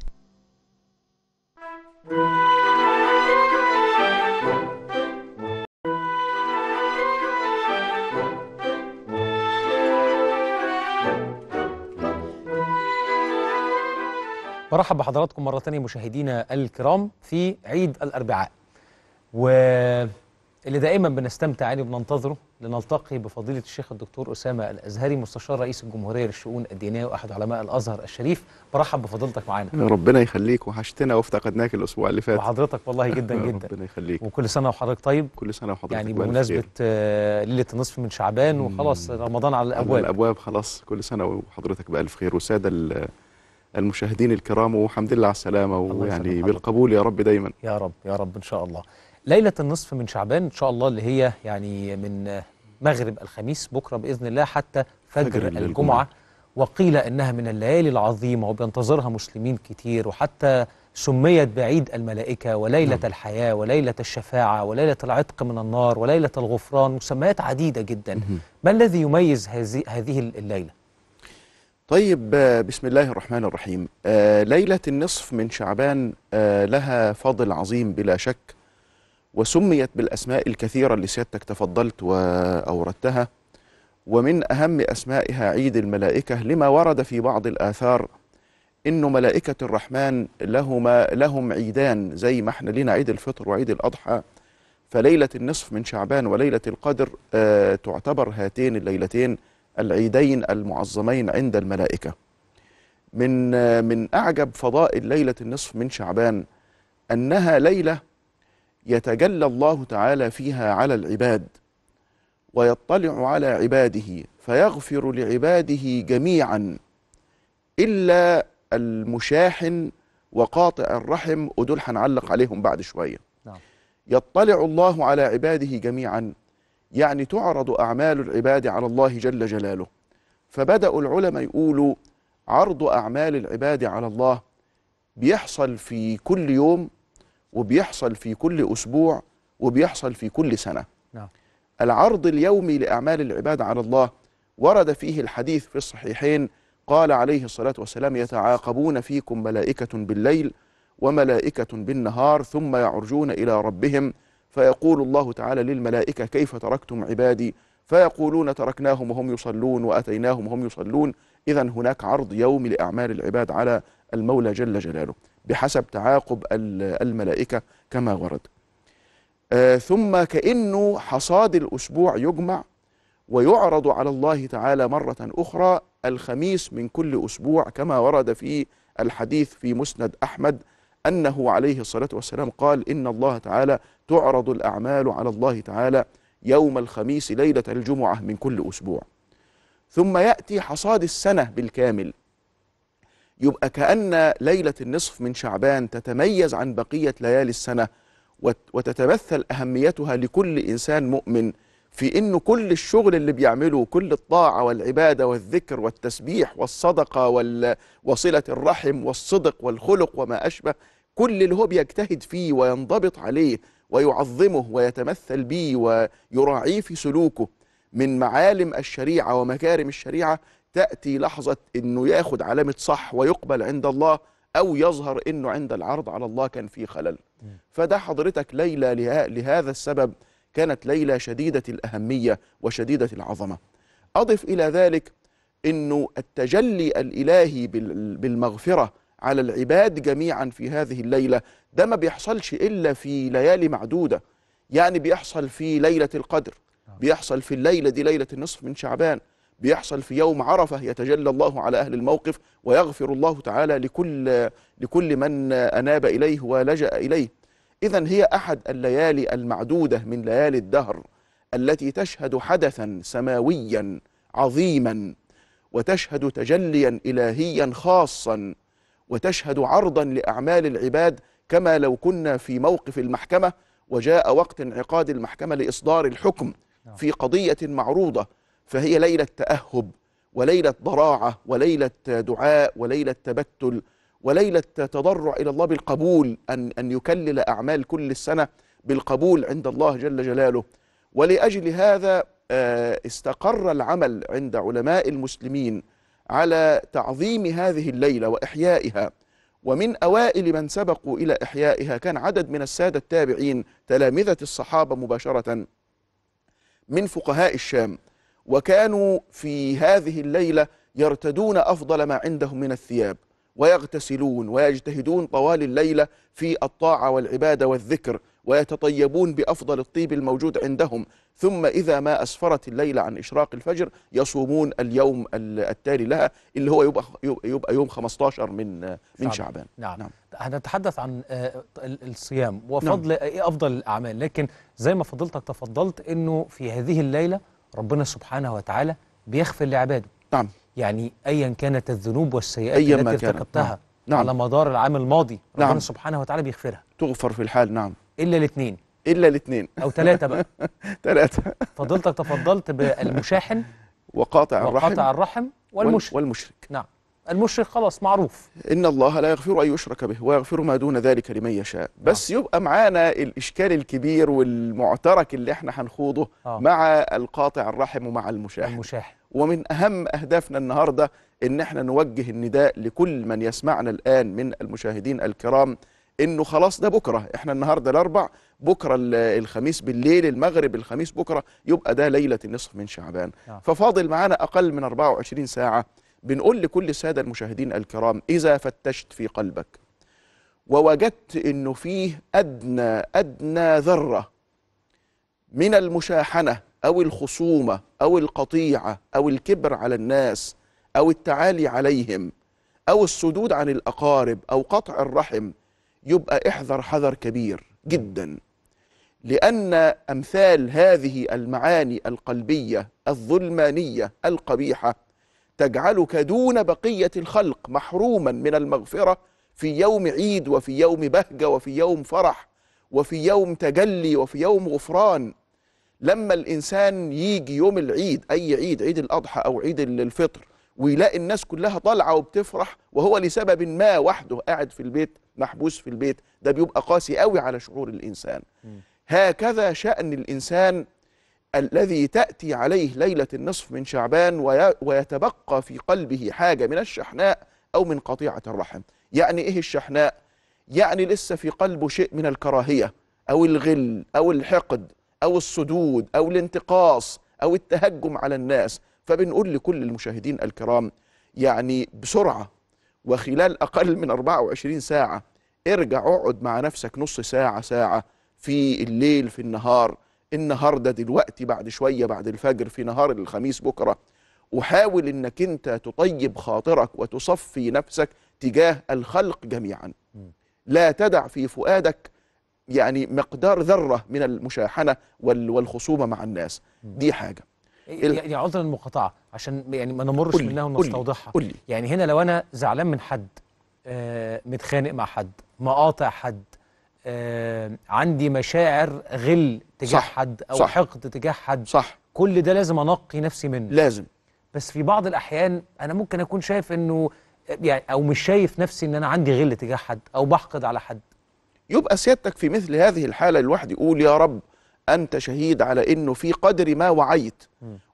Speaker 2: برحب بحضراتكم مرة تانية مشاهدينا الكرام في عيد الأربعاء. و اللي دائما بنستمتع عليه وبننتظره لنلتقي بفضيلة الشيخ الدكتور أسامة الأزهري مستشار رئيس الجمهورية للشؤون الدينية وأحد علماء الأزهر الشريف. برحب بفضيلتك معانا.
Speaker 34: ربنا يخليك وحشتنا وافتقدناك الأسبوع اللي فات.
Speaker 2: وحضرتك والله جدا جدا.
Speaker 34: ربنا يخليك.
Speaker 2: وكل سنة وحضرتك طيب؟
Speaker 34: كل سنة وحضرتك
Speaker 2: يعني
Speaker 34: بألف
Speaker 2: بمناسبة. آه، ليلة النصف من شعبان وخلاص رمضان على
Speaker 34: على
Speaker 2: الأبواب.
Speaker 34: خلاص كل سنة وحضرتك بألف خير. والساده ال- المشاهدين الكرام والحمد لله على السلامة ويعني بالقبول يا رب دايما
Speaker 2: يا رب يا رب إن شاء الله ليلة النصف من شعبان إن شاء الله اللي هي يعني من مغرب الخميس بكرة بإذن الله حتى فجر,
Speaker 34: فجر
Speaker 2: الجمعة,
Speaker 34: الجمعة.
Speaker 2: وقيل إنها من الليالي العظيمة وبينتظرها مسلمين كتير وحتى سميت بعيد الملائكة وليلة نعم. الحياة وليلة الشفاعة وليلة العتق من النار وليلة الغفران مسميات عديدة جدا ما الذي يميز هذه هذه الليلة؟
Speaker 34: طيب آه، بسم الله الرحمن الرحيم. آه، ليلة النصف من شعبان آه، لها فضل عظيم بلا شك وسميت بالأسماء الكثيرة اللي سيادتك تفضلت وأوردتها. ومن أهم أسمائها عيد الملائكة لما ورد في بعض الآثار إنه ملائكة الرحمن لهما لهم عيدان زي ما إحنا لنا عيد الفطر وعيد الأضحى. فليلة النصف من شعبان وليلة القدر تعتبر هاتين الليلتين العيدين المعظمين عند الملائكة من من أعجب فضائل ليلة النصف من شعبان أنها ليلة يتجلى الله تعالى فيها على العباد ويطلع على عباده فيغفر لعباده جميعا إلا المشاحن وقاطع الرحم ودول هنعلق عليهم بعد شوية
Speaker 2: نعم.
Speaker 34: يطلع الله على عباده جميعا يعني تعرض أعمال العباد على الله جل جلاله فبدأوا العلماء يقولوا عرض أعمال العباد على الله بيحصل في كل يوم وبيحصل في كل أسبوع وبيحصل في كل سنة
Speaker 2: نعم.
Speaker 34: العرض اليومي لأعمال العباد على الله ورد فيه الحديث في الصحيحين قال عليه الصلاة والسلام يتعاقبون فيكم ملائكة بالليل وملائكة بالنهار ثم يعرجون إلى ربهم فيقول الله تعالى للملائكة كيف تركتم عبادي؟ فيقولون تركناهم وهم يصلون وأتيناهم وهم يصلون. إذا هناك عرض يومي لأعمال العباد على المولى جل جلاله بحسب تعاقب ال- الملائكة كما ورد. آه ثم كأنه حصاد الأسبوع يجمع ويعرض على الله تعالى مرة أخرى الخميس من كل أسبوع كما ورد في الحديث في مسند أحمد أنه عليه الصلاة والسلام قال إن الله تعالى تعرض الأعمال على الله تعالى يوم الخميس ليلة الجمعة من كل أسبوع. ثم يأتي حصاد السنة بالكامل. يبقى كأن ليلة النصف من شعبان تتميز عن بقية ليالي السنة وت- وتتمثل أهميتها لكل إنسان مؤمن في إنه كل الشغل اللي بيعمله كل الطاعة والعبادة والذكر والتسبيح والصدقة وال- وصلة الرحم والصدق والخلق وما أشبه كل اللي هو بيجتهد فيه وينضبط عليه ويعظمه ويتمثل به ويراعيه في سلوكه من معالم الشريعة ومكارم الشريعة تأتي لحظة إنه ياخد علامة صح ويقبل عند الله أو يظهر إنه عند العرض على الله كان فيه خلل. فده حضرتك ليلة له- لهذا السبب كانت ليلة شديدة الأهمية وشديدة العظمة. أضف إلى ذلك أنه التجلي الإلهي بال- بالمغفرة على العباد جميعا في هذه الليلة ده ما بيحصلش إلا في ليالي معدودة. يعني بيحصل في ليلة القدر بيحصل في الليلة دي ليلة النصف من شعبان بيحصل في يوم عرفة يتجلى الله على أهل الموقف ويغفر الله تعالى لكل لكل من أناب إليه ولجأ إليه. إذا هي أحد الليالي المعدودة من ليالي الدهر التي تشهد حدثا سماويا عظيما وتشهد تجليا إلهيا خاصا وتشهد عرضا لأعمال العباد كما لو كنا في موقف المحكمة وجاء وقت انعقاد المحكمة لإصدار الحكم في قضية معروضة فهي ليلة تأهب وليلة ضراعة وليلة دعاء وليلة تبتل وليلة تضرع إلى الله بالقبول أن, أن يكلل أعمال كل السنة بالقبول عند الله جل جلاله. ولأجل هذا آه، استقر العمل عند علماء المسلمين على تعظيم هذه الليلة وإحيائها. ومن أوائل من سبقوا إلى إحيائها كان عدد من السادة التابعين تلامذة الصحابة مباشرة من فقهاء الشام. وكانوا في هذه الليلة يرتدون أفضل ما عندهم من الثياب ويغتسلون ويجتهدون طوال الليلة في الطاعة والعبادة والذكر. ويتطيبون بأفضل الطيب الموجود عندهم. ثم إذا ما أسفرت الليلة عن إشراق الفجر يصومون اليوم ال- التالي لها اللي هو يبقى يبقى يوم 15 من من شعبان.
Speaker 2: نعم, نعم. هنتحدث عن آه، ال- الصيام. وفضل
Speaker 34: نعم.
Speaker 2: إيه أفضل الأعمال؟ لكن زي ما فضلتك تفضلت إنه في هذه الليلة ربنا سبحانه وتعالى بيغفر لعباده.
Speaker 34: نعم.
Speaker 2: يعني ايا كانت الذنوب والسيئات
Speaker 34: أيا
Speaker 2: التي. ارتكبتها
Speaker 34: نعم.
Speaker 2: على مدار العام الماضي ربنا
Speaker 34: نعم.
Speaker 2: سبحانه وتعالى بيغفرها.
Speaker 34: تغفر في الحال. نعم.
Speaker 2: إلا الاثنين
Speaker 34: إلا الاثنين
Speaker 2: أو ثلاثة بقى.
Speaker 34: ثلاثة
Speaker 2: فضلتك تفضلت بالمشاحن
Speaker 34: وقاطع الرحم.
Speaker 2: وقاطع الرحم والمشرك.
Speaker 34: والمشرك.
Speaker 2: نعم. المشرك خلاص معروف.
Speaker 34: إن الله لا يغفر أن يشرك به ويغفر ما دون ذلك لمن يشاء. بس يبقى معانا الإشكال الكبير والمعترك اللي إحنا هنخوضه
Speaker 2: آه.
Speaker 34: مع القاطع الرحم ومع المشاحن.
Speaker 2: المشاحن.
Speaker 34: ومن أهم أهدافنا النهاردة إن إحنا نوجه النداء لكل من يسمعنا الآن من المشاهدين الكرام إنه خلاص ده بكرة إحنا النهاردة الأربع بكرة ال- الخميس بالليل المغرب الخميس بكرة يبقى ده ليلة النصف من شعبان
Speaker 2: آه.
Speaker 34: ففاضل معانا أقل من 24 ساعة بنقول لكل السادة المشاهدين الكرام إذا فتشت في قلبك ووجدت إنه فيه أدنى أدنى ذرة من المشاحنة أو الخصومة أو القطيعة أو الكبر على الناس أو التعالي عليهم أو الصدود عن الأقارب أو قطع الرحم يبقى احذر حذر كبير جدا. لأن أمثال هذه المعاني القلبية الظلمانية القبيحة تجعلك دون بقية الخلق محروما من المغفرة في يوم عيد وفي يوم بهجة وفي يوم فرح وفي يوم تجلي وفي يوم غفران. لما الإنسان يجي يوم العيد أي عيد عيد الأضحى أو عيد الفطر ويلاقي الناس كلها طالعة وبتفرح وهو لسبب ما وحده قاعد في البيت محبوس في البيت. ده بيبقى قاسي قوي على شعور الإنسان. هكذا شأن الإنسان الذي تأتي عليه ليلة النصف من شعبان وي- ويتبقى في قلبه حاجة من الشحناء أو من قطيعة الرحم. يعني إيه الشحناء؟ يعني لسه في قلبه شيء من الكراهية أو الغل أو الحقد أو الصدود أو الانتقاص أو التهجم على الناس. فبنقول لكل المشاهدين الكرام يعني بسرعة وخلال أقل من 24 ساعة ارجع اقعد مع نفسك نص ساعة ساعة في الليل في النهار. النهاردة دلوقتي بعد شوية بعد الفجر في نهار الخميس بكرة. وحاول إنك أنت تطيب خاطرك وتصفي نفسك تجاه الخلق جميعا. لا تدع في فؤادك يعني مقدار ذرة من المشاحنة وال- والخصومة مع الناس. دي حاجة.
Speaker 2: يعني عذرا المقاطعه عشان يعني ما نمرش منها ونستوضحها. يعني هنا لو أنا زعلان من حد آه متخانق مع حد مقاطع حد آه عندي مشاعر غل تجاه
Speaker 34: صح،
Speaker 2: حد أو
Speaker 34: صح.
Speaker 2: حقد تجاه حد
Speaker 34: صح
Speaker 2: كل ده لازم أنقي نفسي منه
Speaker 34: لازم
Speaker 2: بس في بعض الأحيان أنا ممكن أكون شايف إنه يعني أو مش شايف نفسي إن أنا عندي غل تجاه حد أو بحقد على حد
Speaker 34: يبقى سيادتك في مثل هذه الحالة الواحد يقول يا رب أنت شهيد على أنه في قدر ما وعيت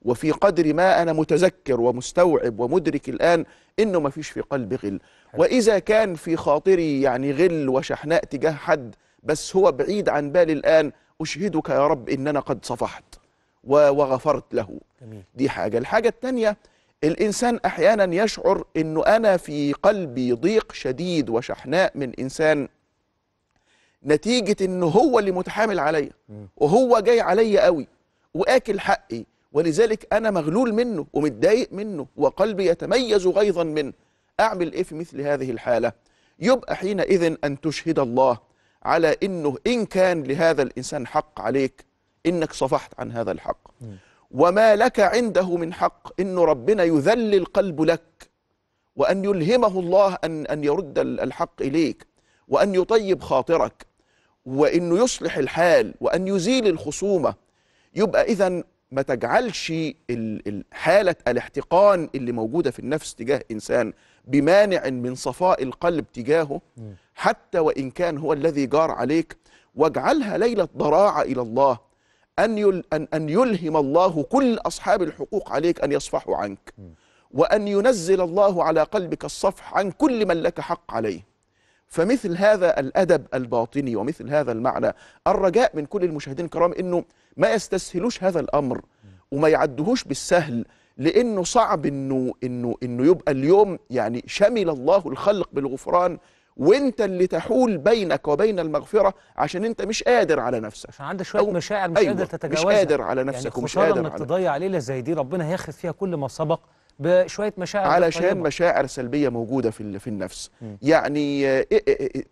Speaker 34: وفي قدر ما أنا متذكر ومستوعب ومدرك الآن أنه ما فيش في قلبي غل. وإذا كان في خاطري يعني غل وشحناء تجاه حد بس هو بعيد عن بالي الآن أشهدك يا رب إن أنا قد صفحت وغفرت له.
Speaker 2: جميل.
Speaker 34: دي حاجة. الحاجة التانية الإنسان أحيانا يشعر أنه أنا في قلبي ضيق شديد وشحناء من إنسان نتيجة انه هو اللي متحامل عليا وهو جاي عليا قوي وآكل حقي ولذلك أنا مغلول منه ومتضايق منه وقلبي يتميز غيظا منه. أعمل إيه في مثل هذه الحالة؟ يبقى حينئذ أن تشهد الله على إنه إن كان لهذا الإنسان حق عليك إنك صفحت عن هذا الحق. وما لك عنده من حق انه ربنا يذلل القلب لك وأن يلهمه الله أن أن يرد ال- الحق إليك وأن يطيب خاطرك. وأنه يصلح الحال وأن يزيل الخصومة يبقى إذا ما تجعلش ال- ال- حالة الاحتقان اللي موجودة في النفس تجاه إنسان بمانع من صفاء القلب تجاهه حتى وإن كان هو الذي جار عليك واجعلها ليلة ضراعة إلى الله يل أن, أن يلهم الله كل أصحاب الحقوق عليك أن يصفحوا عنك وأن ينزل الله على قلبك الصفح عن كل من لك حق عليه. فمثل هذا الأدب الباطني ومثل هذا المعنى الرجاء من كل المشاهدين الكرام أنه ما يستسهلوش هذا الأمر وما يعدهوش بالسهل لأنه صعب أنه, إنه, إنه يبقى اليوم يعني شمل الله الخلق بالغفران وأنت اللي تحول بينك وبين المغفرة عشان أنت مش قادر على نفسك.
Speaker 2: عشان عندك
Speaker 34: شوية
Speaker 2: مشاعر مش
Speaker 34: أيوة،
Speaker 2: قادر
Speaker 34: مش
Speaker 2: تتجاوزها
Speaker 34: قادر على نفسك
Speaker 2: يعني
Speaker 34: ومش قادر
Speaker 2: انك تضيع ليله زي دي ربنا هياخد فيها كل ما سبق بشوية مشاعر
Speaker 34: علشان
Speaker 2: طيبة.
Speaker 34: مشاعر سلبية موجودة في في النفس.
Speaker 2: مم.
Speaker 34: يعني آه،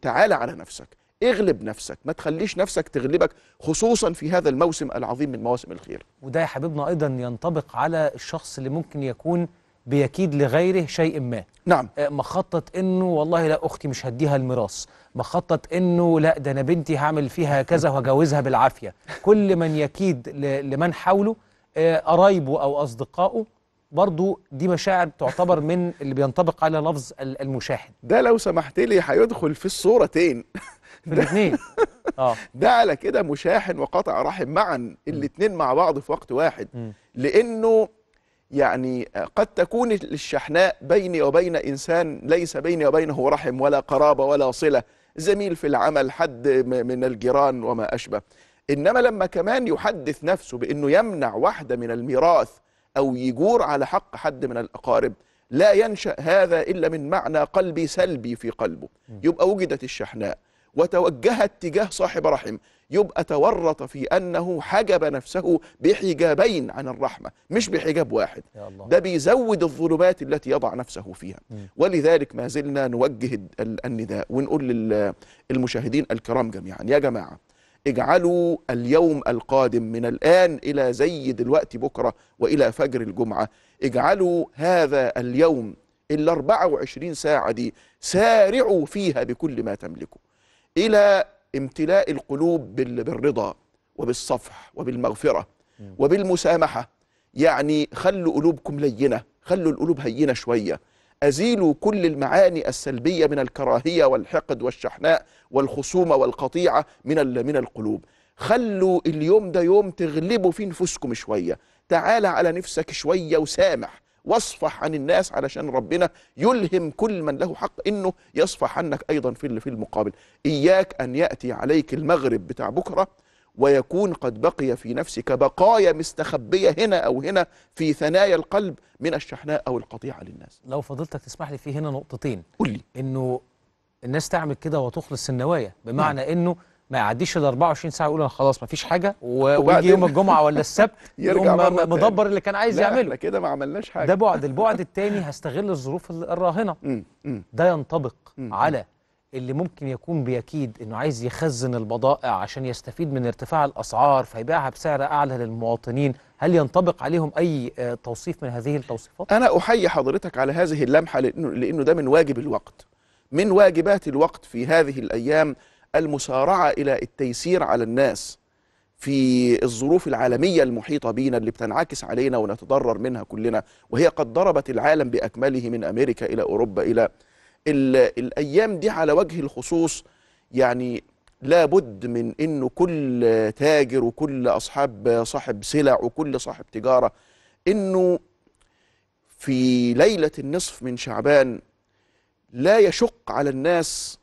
Speaker 34: تعالى على نفسك. اغلب نفسك. ما تخليش نفسك تغلبك خصوصا في هذا الموسم العظيم من مواسم الخير.
Speaker 2: وده يا حبيبنا أيضا ينطبق على الشخص اللي ممكن يكون بيكيد لغيره شيء ما.
Speaker 34: نعم.
Speaker 2: آه، مخطط إنه والله لا أختي مش هديها الميراث. مخطط إنه لا ده أنا بنتي هعمل فيها كذا وهجوزها بالعافية. كل من يكيد لمن حوله آه، قرايبه أو أصدقائه برضو دي مشاعر تعتبر من اللي بينطبق على لفظ ال- المشاحن.
Speaker 34: ده لو سمحت لي هيدخل في الصورتين
Speaker 2: في الاثنين آه.
Speaker 34: ده على كده مشاحن وقطع رحم معا الاثنين مع بعض في وقت واحد. لأنه يعني قد تكون الشحناء بيني وبين إنسان ليس بيني وبينه رحم ولا قرابة ولا صلة. زميل في العمل حد م- من الجيران وما أشبه. إنما لما كمان يحدث نفسه بأنه يمنع واحدة من الميراث أو يجور على حق حد من الأقارب. لا ينشأ هذا إلا من معنى قلبي سلبي في قلبه. يبقى وجدت الشحناء وتوجهت تجاه صاحب رحم. يبقى تورط في أنه حجب نفسه بحجابين عن الرحمة مش بحجاب واحد. ده بيزود الظلمات التي يضع نفسه فيها. ولذلك ما زلنا نوجه ال- ال- النداء ونقول للمشاهدين الكرام جميعا يا جماعة اجعلوا اليوم القادم من الآن إلى زي دلوقتي بكرة وإلى فجر الجمعة. اجعلوا هذا اليوم ال 24 ساعة دي سارعوا فيها بكل ما تملكوا. إلى امتلاء القلوب بال- بالرضا وبالصفح وبالمغفرة وبالمسامحة. يعني خلوا قلوبكم لينة خلوا القلوب هينة شوية. أزيلوا كل المعاني السلبية من الكراهية والحقد والشحناء والخصومة والقطيعة من من القلوب. خلوا اليوم ده يوم تغلبوا فيه نفوسكم شوية. تعال على نفسك شوية وسامح. واصفح عن الناس علشان ربنا يلهم كل من له حق إنه يصفح عنك أيضا في المقابل. إياك أن يأتي عليك المغرب بتاع بكرة ويكون قد بقي في نفسك بقايا مستخبية هنا أو هنا في ثنايا القلب من الشحناء أو القطيعة للناس
Speaker 2: لو فضلتك تسمح لي في هنا نقطتين
Speaker 34: قول لي
Speaker 2: إنه الناس تعمل كده وتخلص النوايا بمعنى إنه ما يعديش ال 24 ساعة يقول أنا خلاص ما فيش حاجة ويجي يوم الجمعة ولا السبت
Speaker 34: يرجع.
Speaker 2: مدبر اللي كان عايز
Speaker 34: لا،
Speaker 2: يعمله
Speaker 34: إحنا كده ما عملناش حاجة
Speaker 2: ده بعد البعد التاني هستغل الظروف ال- الراهنه. ده ينطبق. على اللي ممكن يكون بيكيد إنه عايز يخزن البضائع عشان يستفيد من ارتفاع الأسعار فيبيعها بسعر أعلى للمواطنين هل ينطبق عليهم أي آه، توصيف من هذه التوصيفات؟
Speaker 34: أنا أحيي حضرتك على هذه اللمحة لأنه لأنه ده من واجب الوقت. من واجبات الوقت في هذه الأيام المسارعه إلى التيسير على الناس في الظروف العالمية المحيطة بينا اللي بتنعكس علينا ونتضرر منها كلنا وهي قد ضربت العالم بأكمله من أمريكا إلى أوروبا إلى ال- الأيام دي على وجه الخصوص يعني لابد من انه كل تاجر وكل أصحاب صاحب سلع وكل صاحب تجارة إنه في ليلة النصف من شعبان لا يشق على الناس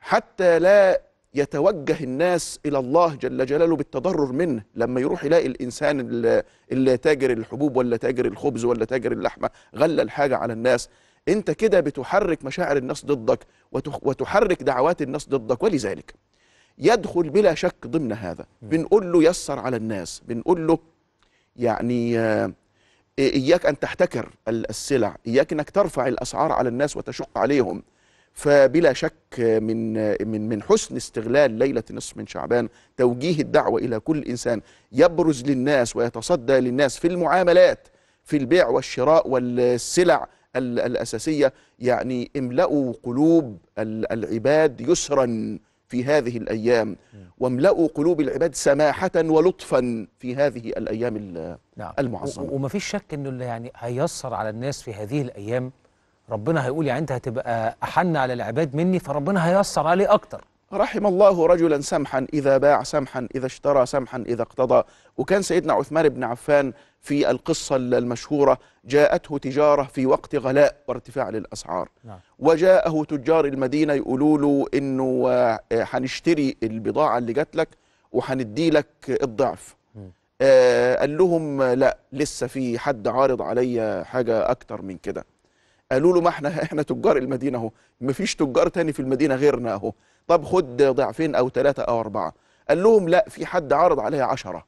Speaker 34: حتى لا يتوجه الناس إلى الله جل جلاله بالتضرر منه لما يروح يلاقي الإنسان اللي- تاجر الحبوب ولا تاجر الخبز ولا تاجر اللحمة غلى الحاجة على الناس. انت كده بتحرك مشاعر الناس ضدك وتح- وتحرك دعوات الناس ضدك ولذلك يدخل بلا شك ضمن هذا. بنقول له يسر على الناس بنقول له يعني آه، إياك أن تحتكر ال- السلع إياك أنك ترفع الأسعار على الناس وتشق عليهم. فبلا شك من من من حسن استغلال ليلة نصف من شعبان توجيه الدعوة إلى كل إنسان يبرز للناس ويتصدى للناس في المعاملات في البيع والشراء والسلع ال- الأساسية يعني املأوا قلوب ال- العباد يسرا في هذه الأيام واملأوا قلوب العباد سماحة ولطفا في هذه الأيام ال-
Speaker 2: نعم.
Speaker 34: المعظمة.
Speaker 2: و- ومفيش شك إنه اللي يعني هيسر على الناس في هذه الأيام ربنا هيقول يعني أنت هتبقى أحن على العباد مني فربنا هيسر عليه أكتر.
Speaker 34: رحم الله رجلا سمحا إذا باع سمحا إذا اشترى سمحا إذا اقتضى. وكان سيدنا عثمان بن عفان في القصة المشهورة جاءته تجارة في وقت غلاء وارتفاع للأسعار.
Speaker 2: نعم.
Speaker 34: وجاءه تجار المدينة يقولوا له إنه آه، آه، هنشتري البضاعة اللي جات لك وهندي لك الضعف. آه قال لهم لا لسه في حد عارض عليا حاجة أكتر من كده. قالوا له ما إحنا إحنا تجار المدينة أهو مفيش تجار تاني في المدينة غيرنا أهو. طب خد ضعفين أو ثلاثة أو أربعة. قال لهم لا في حد عرض عليها عشرة.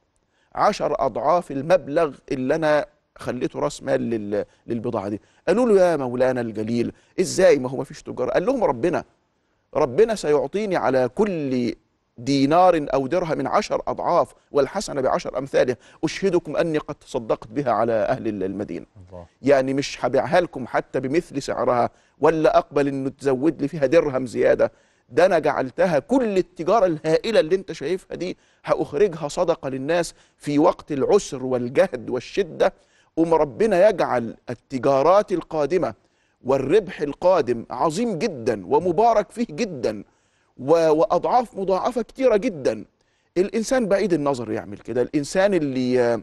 Speaker 34: عشر أضعاف المبلغ اللي أنا خليته رأس مال لل- للبضاعة دي. قالوا له يا مولانا الجليل إزاي؟ ما هو ما فيش تجار قال لهم ربنا ربنا سيعطيني على كل دينار أو درهم عشر أضعاف والحسنة بعشر أمثالها أشهدكم أني قد تصدقت بها على أهل المدينة.
Speaker 2: الله.
Speaker 34: يعني مش هبيعها لكم حتى بمثل سعرها ولا أقبل أنه تزود لي فيها درهم زيادة. ده أنا جعلتها كل التجارة الهائلة اللي أنت شايفها دي هأخرجها صدقة للناس في وقت العسر والجهد والشدة. أم ربنا يجعل التجارات القادمة والربح القادم عظيم جدا ومبارك فيه جدا وأضعاف مضاعفة كتيرة جدا. الإنسان بعيد النظر يعمل كده. الإنسان اللي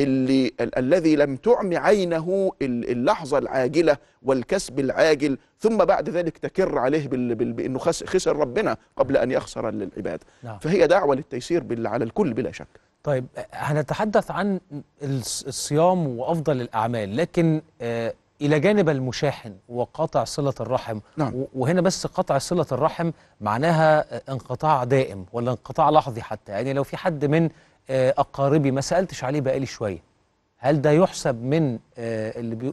Speaker 34: اللي ال الذي لم تعم عينه ال- اللحظة العاجلة والكسب العاجل ثم بعد ذلك تكر عليه بال بال بإنه خس- خسر ربنا قبل أن يخسر العباد
Speaker 2: نعم.
Speaker 34: فهي دعوة للتيسير على الكل بلا شك
Speaker 2: طيب هنتحدث عن الص- الصيام وأفضل الأعمال لكن آه، إلى جانب المشاحن وقطع صلة الرحم
Speaker 34: نعم.
Speaker 2: وهنا بس قطع صلة الرحم معناها آه، انقطاع دائم ولا انقطاع لحظي حتى يعني لو في حد من أقاربي ما سألتش عليه بقالي شوية. هل ده يحسب من آه، اللي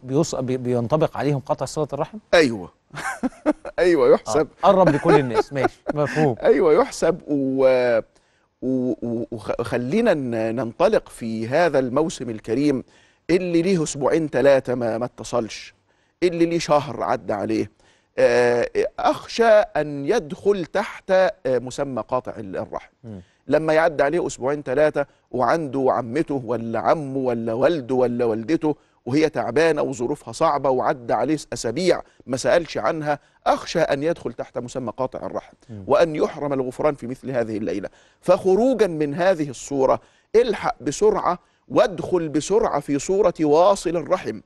Speaker 2: بينطبق عليهم قطع صلة الرحم؟
Speaker 34: أيوه. أيوه يحسب.
Speaker 2: آه، قرب لكل الناس. ماشي. مفهوم.
Speaker 34: أيوه يحسب. و... و... و... وخ- وخلينا ننطلق في هذا الموسم الكريم اللي ليه أسبوعين ثلاثة ما ما اتصلش اللي ليه شهر عدى عليه. آه، أخشى أن يدخل تحت آه، مسمى قاطع ال- الرحم لما يعدي عليه أسبوعين ثلاثة وعنده عمته ولا عمه ولا والده ولا والدته وهي تعبانة وظروفها صعبة وعدى عليه أسابيع ما سألش عنها أخشى أن يدخل تحت مسمى قاطع الرحم وأن يحرم الغفران في مثل هذه الليلة. فخروجا من هذه الصورة الحق بسرعة وادخل بسرعة في صورة واصل الرحم.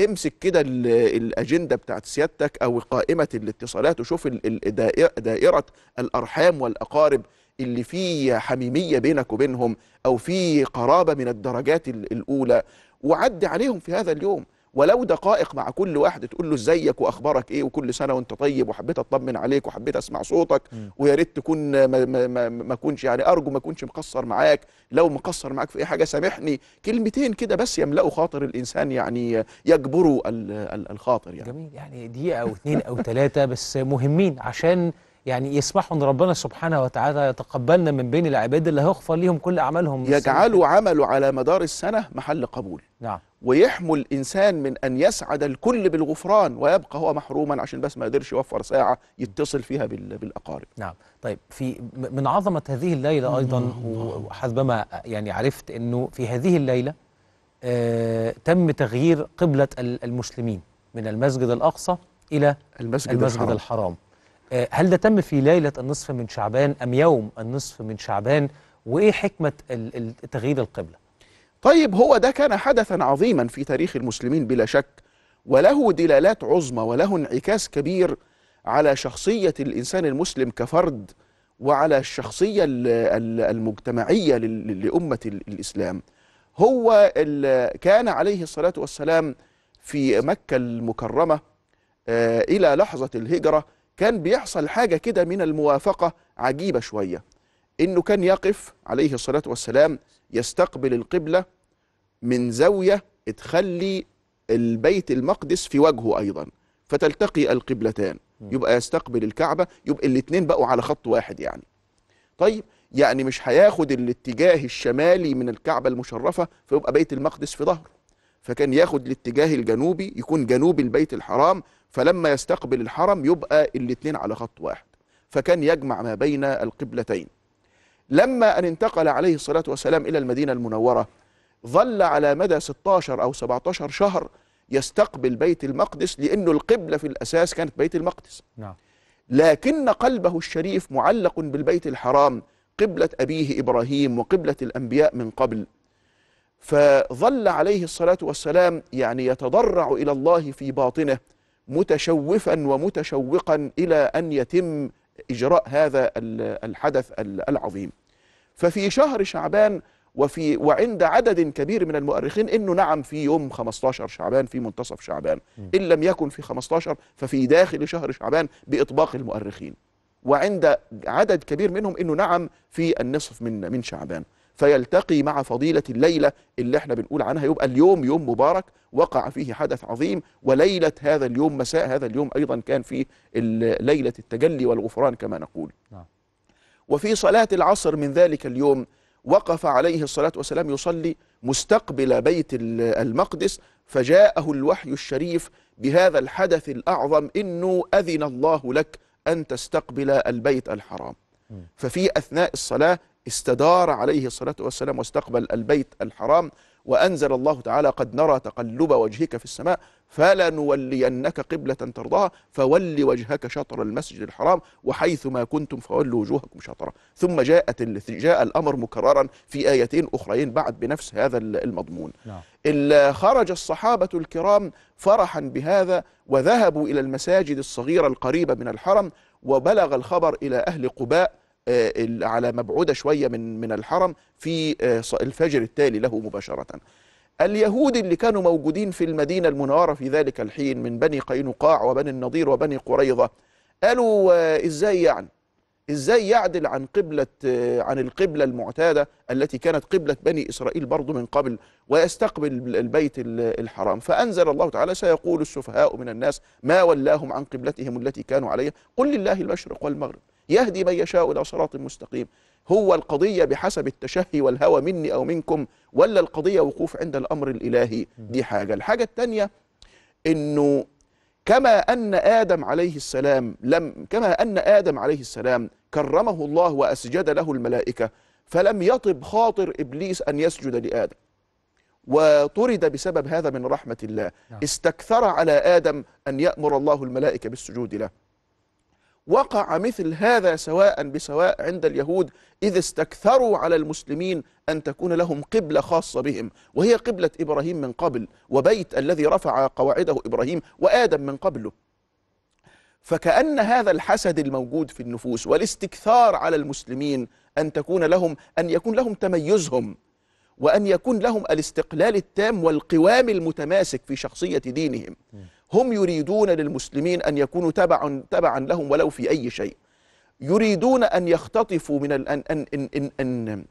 Speaker 34: امسك كده ال- الأجندة بتاعت سيادتك أو قائمة الاتصالات وشوف دائرة الأرحام والأقارب اللي فيه حميمية بينك وبينهم أو في قرابة من الدرجات ال- الأولى. وعد عليهم في هذا اليوم. ولو دقائق مع كل واحد تقول له إزيك وأخبارك إيه وكل سنة وأنت طيب وحبيت أطمن عليك وحبيت أسمع صوتك ويا ريت تكون ما, ما, ما, ما كنش يعني أرجو ما كنش مقصر معاك لو مقصر معاك في أي حاجة سامحني. كلمتين كده بس يملأوا خاطر الإنسان يعني يجبروا ال- ال- الخاطر يعني.
Speaker 2: جميل. يعني دقيقة أو اتنين أو تلاتة بس مهمين عشان يعني يسمحوا إن ربنا سبحانه وتعالى يتقبلنا من بين العباد اللي هيغفر ليهم كل أعمالهم.
Speaker 34: يجعلوا عمله على مدار السنة محل قبول.
Speaker 2: نعم.
Speaker 34: ويحمل الانسان من أن يسعد الكل بالغفران ويبقى هو محروما عشان بس ما قدرش يوفر ساعة يتصل فيها بال- بالأقارب.
Speaker 2: نعم. طيب في من عظمة هذه الليلة أيضا وحسبما يعني عرفت أنه في هذه الليلة آه تم تغيير قبلة ال- المسلمين من المسجد الأقصى إلى
Speaker 34: المسجد,
Speaker 2: المسجد
Speaker 34: الحرام.
Speaker 2: الحرام. آه هل ده تم في ليلة النصف من شعبان أم يوم النصف من شعبان؟ وإيه حكمة تغيير القبلة؟
Speaker 34: طيب هو ده كان حدثا عظيما في تاريخ المسلمين بلا شك وله دلالات عظمى وله انعكاس كبير على شخصية الإنسان المسلم كفرد وعلى الشخصية ال- ال- المجتمعية لأمة ال- الإسلام. هو كان عليه الصلاة والسلام في مكة المكرمة آه، إلى لحظة الهجرة. كان بيحصل حاجة كده من الموافقة عجيبة شوية. إنه كان يقف عليه الصلاة والسلام يستقبل القبلة من زاوية تخلي البيت المقدس في وجهه أيضا فتلتقي القبلتان. يبقى يستقبل الكعبة يبقى الاتنين بقوا على خط واحد يعني. طيب يعني مش هياخد الاتجاه الشمالي من الكعبة المشرفة فيبقى بيت المقدس في ظهره. فكان ياخد الاتجاه الجنوبي يكون جنوب البيت الحرام فلما يستقبل الحرم يبقى الاتنين على خط واحد. فكان يجمع ما بين القبلتين. لما أن انتقل عليه الصلاة والسلام إلى المدينة المنورة ظل على مدى 16 أو 17 شهر يستقبل بيت المقدس لأنه القبلة في الأساس كانت بيت المقدس.
Speaker 2: نعم.
Speaker 34: لكن قلبه الشريف معلق بالبيت الحرام قبلة أبيه إبراهيم وقبلة الأنبياء من قبل. فظل عليه الصلاة والسلام يعني يتضرع إلى الله في باطنه متشوفا ومتشوقا إلى أن يتم إجراء هذا ال- الحدث ال- العظيم. ففي شهر شعبان وفي وعند عدد كبير من المؤرخين إنه نعم في يوم 15 شعبان في منتصف شعبان. إن لم يكن في 15 ففي داخل شهر شعبان بإطباق المؤرخين. وعند عدد كبير منهم إنه نعم في النصف من من شعبان. فيلتقي مع فضيلة الليلة اللي إحنا بنقول عنها يبقى اليوم يوم مبارك وقع فيه حدث عظيم وليلة هذا اليوم مساء هذا اليوم أيضا كان فيه ليلة التجلي والغفران كما نقول.
Speaker 2: نعم.
Speaker 34: وفي صلاة العصر من ذلك اليوم وقف عليه الصلاة والسلام يصلي مستقبل بيت ال- المقدس فجاءه الوحي الشريف بهذا الحدث الأعظم إنه أذن الله لك أن تستقبل البيت الحرام. ففي أثناء الصلاة استدار عليه الصلاة والسلام واستقبل البيت الحرام وأنزل الله تعالى قد نرى تقلب وجهك في السماء فلنولينك قبلة ترضاها فول وجهك شطر المسجد الحرام وحيث ما كنتم فولوا وجوهكم شطرة ثم جاءت جاء الأمر مكررا في آيتين أخرين بعد بنفس هذا ال- المضمون.
Speaker 2: نعم.
Speaker 34: ال- خرج الصحابة الكرام فرحا بهذا وذهبوا إلى المساجد الصغيرة القريبة من الحرم وبلغ الخبر إلى أهل قباء على مبعودة شوية من من الحرم في آه، الفجر التالي له مباشرة. اليهود اللي كانوا موجودين في المدينة المنورة في ذلك الحين من بني قينقاع وبني النضير وبني قريظة قالوا آه، إزاي يعني؟ إزاي يعدل عن قبلة آه، عن القبلة المعتادة التي كانت قبلة بني إسرائيل برضو من قبل ويستقبل البيت ال- الحرام؟ فأنزل الله تعالى سيقول السفهاء من الناس ما ولاهم عن قبلتهم التي كانوا عليها قل لله المشرق والمغرب. يهدي من يشاء إلى صراط مستقيم. هو القضية بحسب التشهي والهوى مني أو منكم ولا القضية وقوف عند الأمر الإلهي؟ دي حاجة. الحاجة الثانية إنه كما أن آدم عليه السلام لم كما أن آدم عليه السلام كرمه الله وأسجد له الملائكة فلم يطب خاطر إبليس أن يسجد لآدم. وطرد بسبب هذا من رحمة الله.
Speaker 2: نعم.
Speaker 34: استكثر على آدم أن يأمر الله الملائكة بالسجود له. وقع مثل هذا سواء بسواء عند اليهود إذ استكثروا على المسلمين أن تكون لهم قبلة خاصة بهم وهي قبلة إبراهيم من قبل وبيت الذي رفع قواعده إبراهيم وآدم من قبله. فكأن هذا الحسد الموجود في النفوس والاستكثار على المسلمين أن تكون لهم أن يكون لهم تميزهم وأن يكون لهم الاستقلال التام والقوام المتماسك في شخصية دينهم. هم يريدون للمسلمين أن يكونوا تبعا تبعا لهم ولو في أي شيء. يريدون أن يختطفوا من أن أن, أن, أن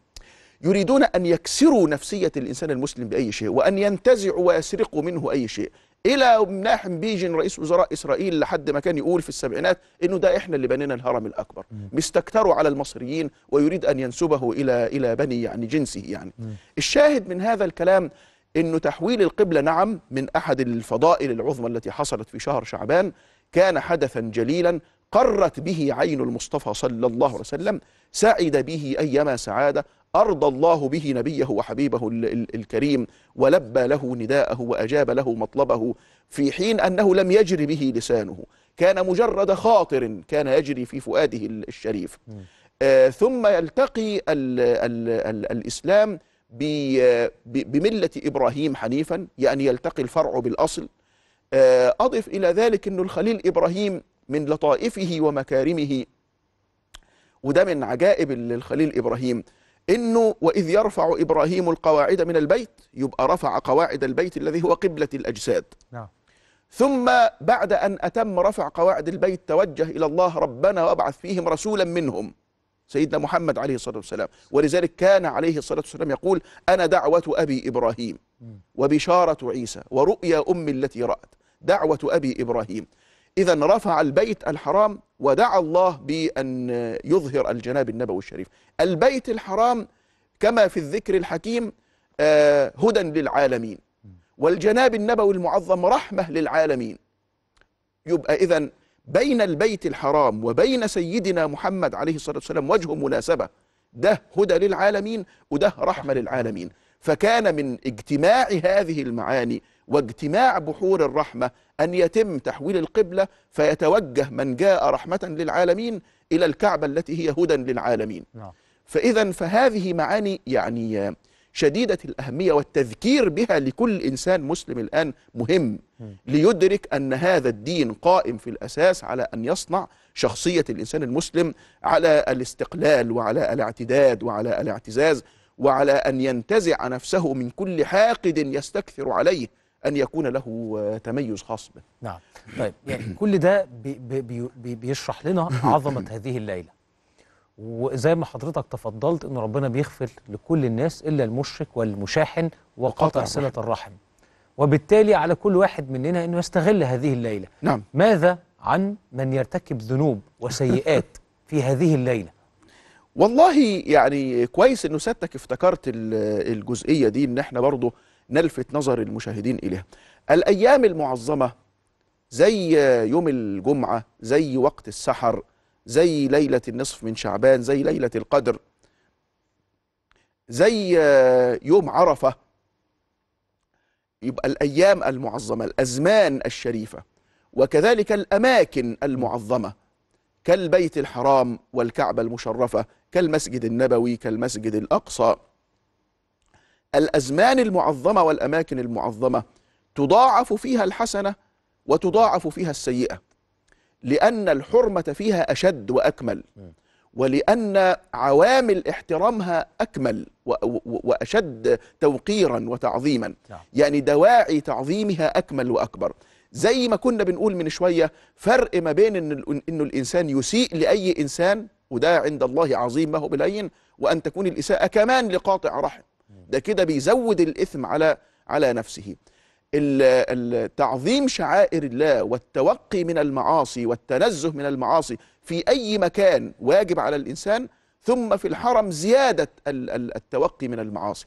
Speaker 34: يريدون أن يكسروا نفسية الإنسان المسلم بأي شيء وأن ينتزعوا ويسرقوا منه أي شيء. إلى مناحم بيجن رئيس وزراء إسرائيل لحد ما كان يقول في السبعينات إنه ده إحنا اللي بنينا الهرم الأكبر. مستكتروا على المصريين ويريد أن ينسبه إلى إلى بني يعني جنسه يعني. الشاهد من هذا الكلام انه تحويل القبلة نعم من أحد الفضائل العظمى التي حصلت في شهر شعبان كان حدثا جليلا قرت به عين المصطفى صلى الله عليه وسلم سعد به أيما سعادة أرضى الله به نبيه وحبيبه ال- ال- الكريم ولبى له نداءه وأجاب له مطلبه في حين أنه لم يجري به لسانه. كان مجرد خاطر كان يجري في فؤاده ال- الشريف. آه، ثم يلتقي ال ال ال الإسلام بملة إبراهيم حنيفا يعني يلتقي الفرع بالأصل. آه، أضف إلى ذلك أن الخليل إبراهيم من لطائفه ومكارمه وده من عجائب الخليل إبراهيم. إنه وإذ يرفع إبراهيم القواعد من البيت يبقى رفع قواعد البيت الذي هو قبلة الأجساد.
Speaker 2: نعم.
Speaker 34: ثم بعد أن أتم رفع قواعد البيت توجه إلى الله ربنا وابعث فيهم رسولا منهم. سيدنا محمد عليه الصلاة والسلام. ولذلك كان عليه الصلاة والسلام يقول أنا دعوة أبي إبراهيم وبشارة عيسى ورؤيا أمي التي رأت. دعوة أبي إبراهيم. إذا رفع البيت الحرام ودعا الله بأن يظهر الجناب النبوي الشريف. البيت الحرام كما في الذكر الحكيم آه، هدى للعالمين. والجناب النبوي المعظم رحمة للعالمين. يبقى إذا بين البيت الحرام وبين سيدنا محمد عليه الصلاة والسلام وجه مناسبة. ده هدى للعالمين وده رحمة للعالمين. فكان من اجتماع هذه المعاني واجتماع بحور الرحمة أن يتم تحويل القبلة فيتوجه من جاء رحمة للعالمين إلى الكعبة التي هي هدى للعالمين.
Speaker 2: نعم.
Speaker 34: فإذا فهذه معاني يعني شديدة الأهمية والتذكير بها لكل إنسان مسلم الآن مهم. ليدرك أن هذا الدين قائم في الأساس على أن يصنع شخصية الإنسان المسلم على الاستقلال وعلى الاعتداد وعلى الاعتزاز وعلى أن ينتزع نفسه من كل حاقد يستكثر عليه أن يكون له آه، تميز خاص به.
Speaker 2: نعم. طيب يعني كل ده بي بي بي بي بيشرح لنا عظمة هذه الليلة. وزي ما حضرتك تفضلت إن ربنا بيغفر لكل الناس إلا المشرك والمشاحن وقاطع صلة الرحم. وبالتالي على كل واحد مننا إنه يستغل هذه الليلة.
Speaker 34: نعم.
Speaker 2: ماذا عن من يرتكب ذنوب وسيئات في هذه الليلة؟
Speaker 34: والله يعني كويس إنه سيادتك افتكرت ال- الجزئية دي إن إحنا برضو نلفت نظر المشاهدين إليها. الأيام المعظمة زي يوم الجمعة، زي وقت السحر، زي ليلة النصف من شعبان، زي ليلة القدر، زي يوم عرفة. يبقى الأيام المعظمة، الأزمان الشريفة وكذلك الأماكن المعظمة كالبيت الحرام والكعبة المشرفة كالمسجد النبوي كالمسجد الأقصى. الأزمان المعظمة والأماكن المعظمة تضاعف فيها الحسنة وتضاعف فيها السيئة. لأن الحرمة فيها أشد وأكمل ولأن عوامل احترامها أكمل وأشد توقيرا وتعظيما. يعني دواعي تعظيمها أكمل وأكبر. زي ما كنا بنقول من شوية فرق ما بين إن إنه الإنسان يسيء لأي إنسان وده عند الله عظيم ما هو بالعين وأن تكون الإساءة كمان لقاطع رحم. ده كده بيزود الإثم على على نفسه. تعظيم شعائر الله والتوقي من المعاصي والتنزه من المعاصي في أي مكان واجب على الإنسان ثم في الحرم زيادة ال- ال- التوقي من المعاصي.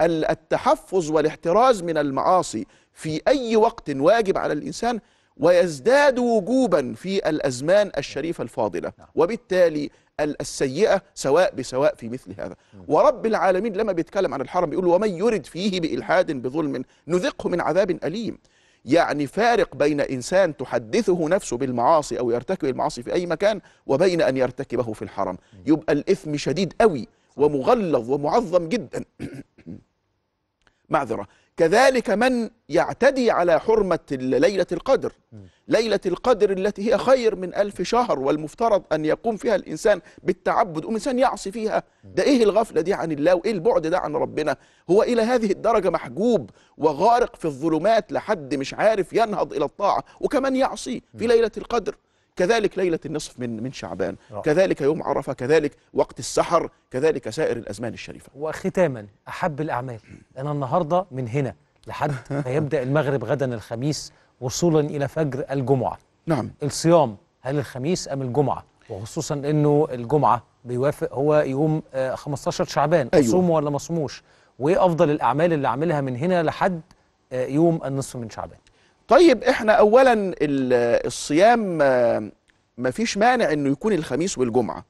Speaker 34: ال- التحفظ والاحتراز من المعاصي في أي وقت واجب على الإنسان ويزداد وجوبا في الأزمان الشريفة الفاضلة. وبالتالي ال- السيئة سواء بسواء في مثل هذا. ورب العالمين لما بيتكلم عن الحرم بيقول ومن يرد فيه بإلحاد بظلم نذقه من عذاب أليم. يعني فارق بين إنسان تحدثه نفسه بالمعاصي أو يرتكب المعاصي في أي مكان وبين أن يرتكبه في الحرم. يبقى الإثم شديد قوي ومغلظ ومعظم جدا. معذرة. كذلك من يعتدي على حرمة ليلة القدر. ليلة القدر التي هي خير من ألف شهر والمفترض أن يقوم فيها الإنسان بالتعبد. وإنسان يعصي فيها. ده إيه الغفلة دي عن الله؟ وإيه البعد ده عن ربنا؟ هو إلى هذه الدرجة محجوب وغارق في الظلمات لحد مش عارف ينهض إلى الطاعة. وكمان يعصي في ليلة القدر. كذلك ليلة النصف من من شعبان.
Speaker 2: رائع.
Speaker 34: كذلك يوم عرفة كذلك وقت السحر كذلك سائر الأزمان الشريفة.
Speaker 2: وختاما أحب الأعمال. أنا النهارده من هنا لحد ما يبدأ المغرب غدا الخميس وصولا إلى فجر الجمعة.
Speaker 34: نعم.
Speaker 2: الصيام هل الخميس أم الجمعة؟ وخصوصا إنه الجمعة بيوافق هو يوم آه، 15 شعبان.
Speaker 34: أيوة.
Speaker 2: اصومه ولا ما اصوموش وإيه أفضل الأعمال اللي أعملها من هنا لحد آه، يوم النصف من شعبان؟
Speaker 34: طيب إحنا اولا ال- الصيام آه، مفيش مانع إنه يكون الخميس والجمعة.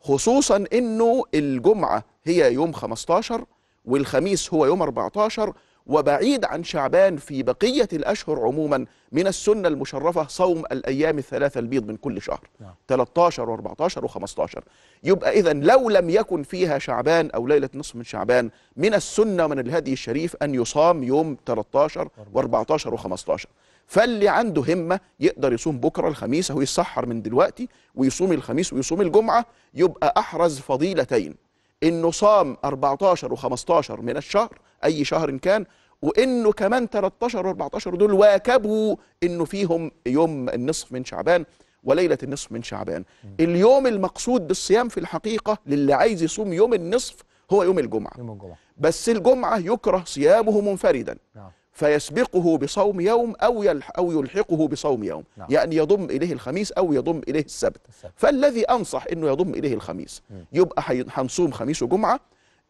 Speaker 34: خصوصا إنه الجمعة هي يوم 15 والخميس هو يوم 14 وبعيد عن شعبان في بقية الأشهر عموما من السنة المشرفة صوم الأيام الثلاثة البيض من كل شهر. 13 و14 و15 يبقى اذا لو لم يكن فيها شعبان أو ليلة نصف من شعبان من السنة ومن الهدي الشريف أن يصام يوم 13 و14 و15 فاللي عنده همة يقدر يصوم بكرة الخميس اهو يسحر من دلوقتي ويصوم الخميس ويصوم الجمعة يبقى أحرز فضيلتين. انه صام 14 و15 من الشهر أي شهر كان وإنه كمان 13 و14 دول واكبوا إنه فيهم يوم النصف من شعبان وليلة النصف من شعبان. اليوم المقصود بالصيام في الحقيقة للي عايز يصوم يوم النصف هو يوم الجمعة.
Speaker 2: يوم الجمعة.
Speaker 34: بس الجمعة يكره صيامه منفردا.
Speaker 2: نعم.
Speaker 34: فيسبقه بصوم يوم أو يلح أو يلحقه بصوم يوم.
Speaker 2: نعم.
Speaker 34: يعني يضم إليه الخميس أو يضم إليه السبت. فالذي أنصح إنه يضم إليه الخميس. يبقى حي- هنصوم خميس وجمعة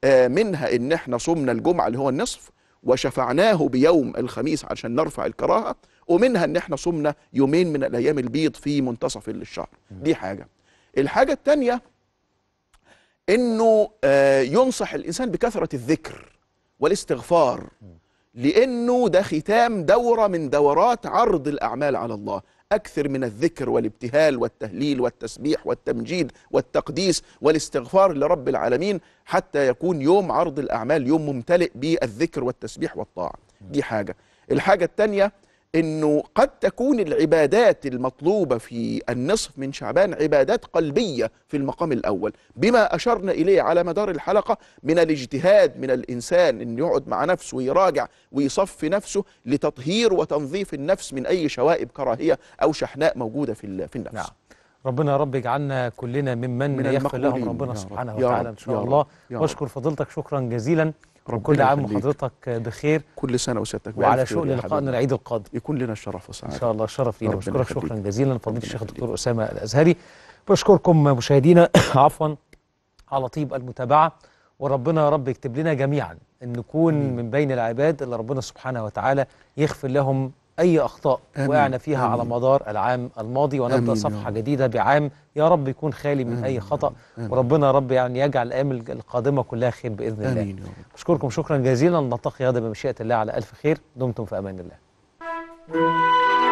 Speaker 34: آه، منها إن إحنا صمنا الجمعة اللي هو النصف وشفعناه بيوم الخميس عشان نرفع الكراهة ومنها إن إحنا صمنا يومين من الأيام البيض في منتصف الشهر. دي حاجة. الحاجة الثانية إنه آه، ينصح الإنسان بكثرة الذكر والاستغفار. لأنه ده ختام دورة من دورات عرض الأعمال على الله. أكثر من الذكر والابتهال والتهليل والتسبيح والتمجيد والتقديس والاستغفار لرب العالمين حتى يكون يوم عرض الأعمال يوم ممتلئ بالذكر والتسبيح والطاعة. دي حاجة. الحاجة الثانية إنه قد تكون العبادات المطلوبة في النصف من شعبان عبادات قلبية في المقام الأول. بما أشرنا إليه على مدار الحلقة من الاجتهاد من الإنسان انه يقعد مع نفسه ويراجع ويصفي نفسه لتطهير وتنظيف النفس من أي شوائب كراهية أو شحناء موجودة في في النفس.
Speaker 2: نعم. ربنا يا رب يجعلنا كلنا ممن
Speaker 34: من
Speaker 2: يغفر لهم ربنا. سبحانه وتعالى إن شاء الله. واشكر فضيلتك شكرا جزيلا.
Speaker 34: ربنا
Speaker 2: وكل عام. وحضرتك بخير
Speaker 34: كل سنة وسيادتك
Speaker 2: وعلى
Speaker 34: يا
Speaker 2: لقائنا. العيد القادم.
Speaker 34: يكون لنا الشرف والسعاده
Speaker 2: إن شاء الله شرف لينا. بشكرك. شكرا جزيلا. فضيلة الشيخ الدكتور أسامة الأزهري. بشكركم مشاهدينا. عفوا. على طيب المتابعة. وربنا يا رب يكتب لنا جميعا إن نكون من بين العباد اللي ربنا سبحانه وتعالى يغفر لهم أي أخطاء
Speaker 34: آمين.
Speaker 2: وقعنا فيها على
Speaker 34: آمين.
Speaker 2: مدار العام الماضي
Speaker 34: آمين
Speaker 2: صفحة
Speaker 34: رب.
Speaker 2: جديدة بعام يا رب يكون خالي من أي خطأ وربنا يا رب يعني يجعل الأيام القادمة كلها خير بإذن الله
Speaker 34: آمين يا رب.
Speaker 2: أشكركم شكرا جزيلا نلتقي غدا بمشيئة الله على ألف خير دمتم في أمان الله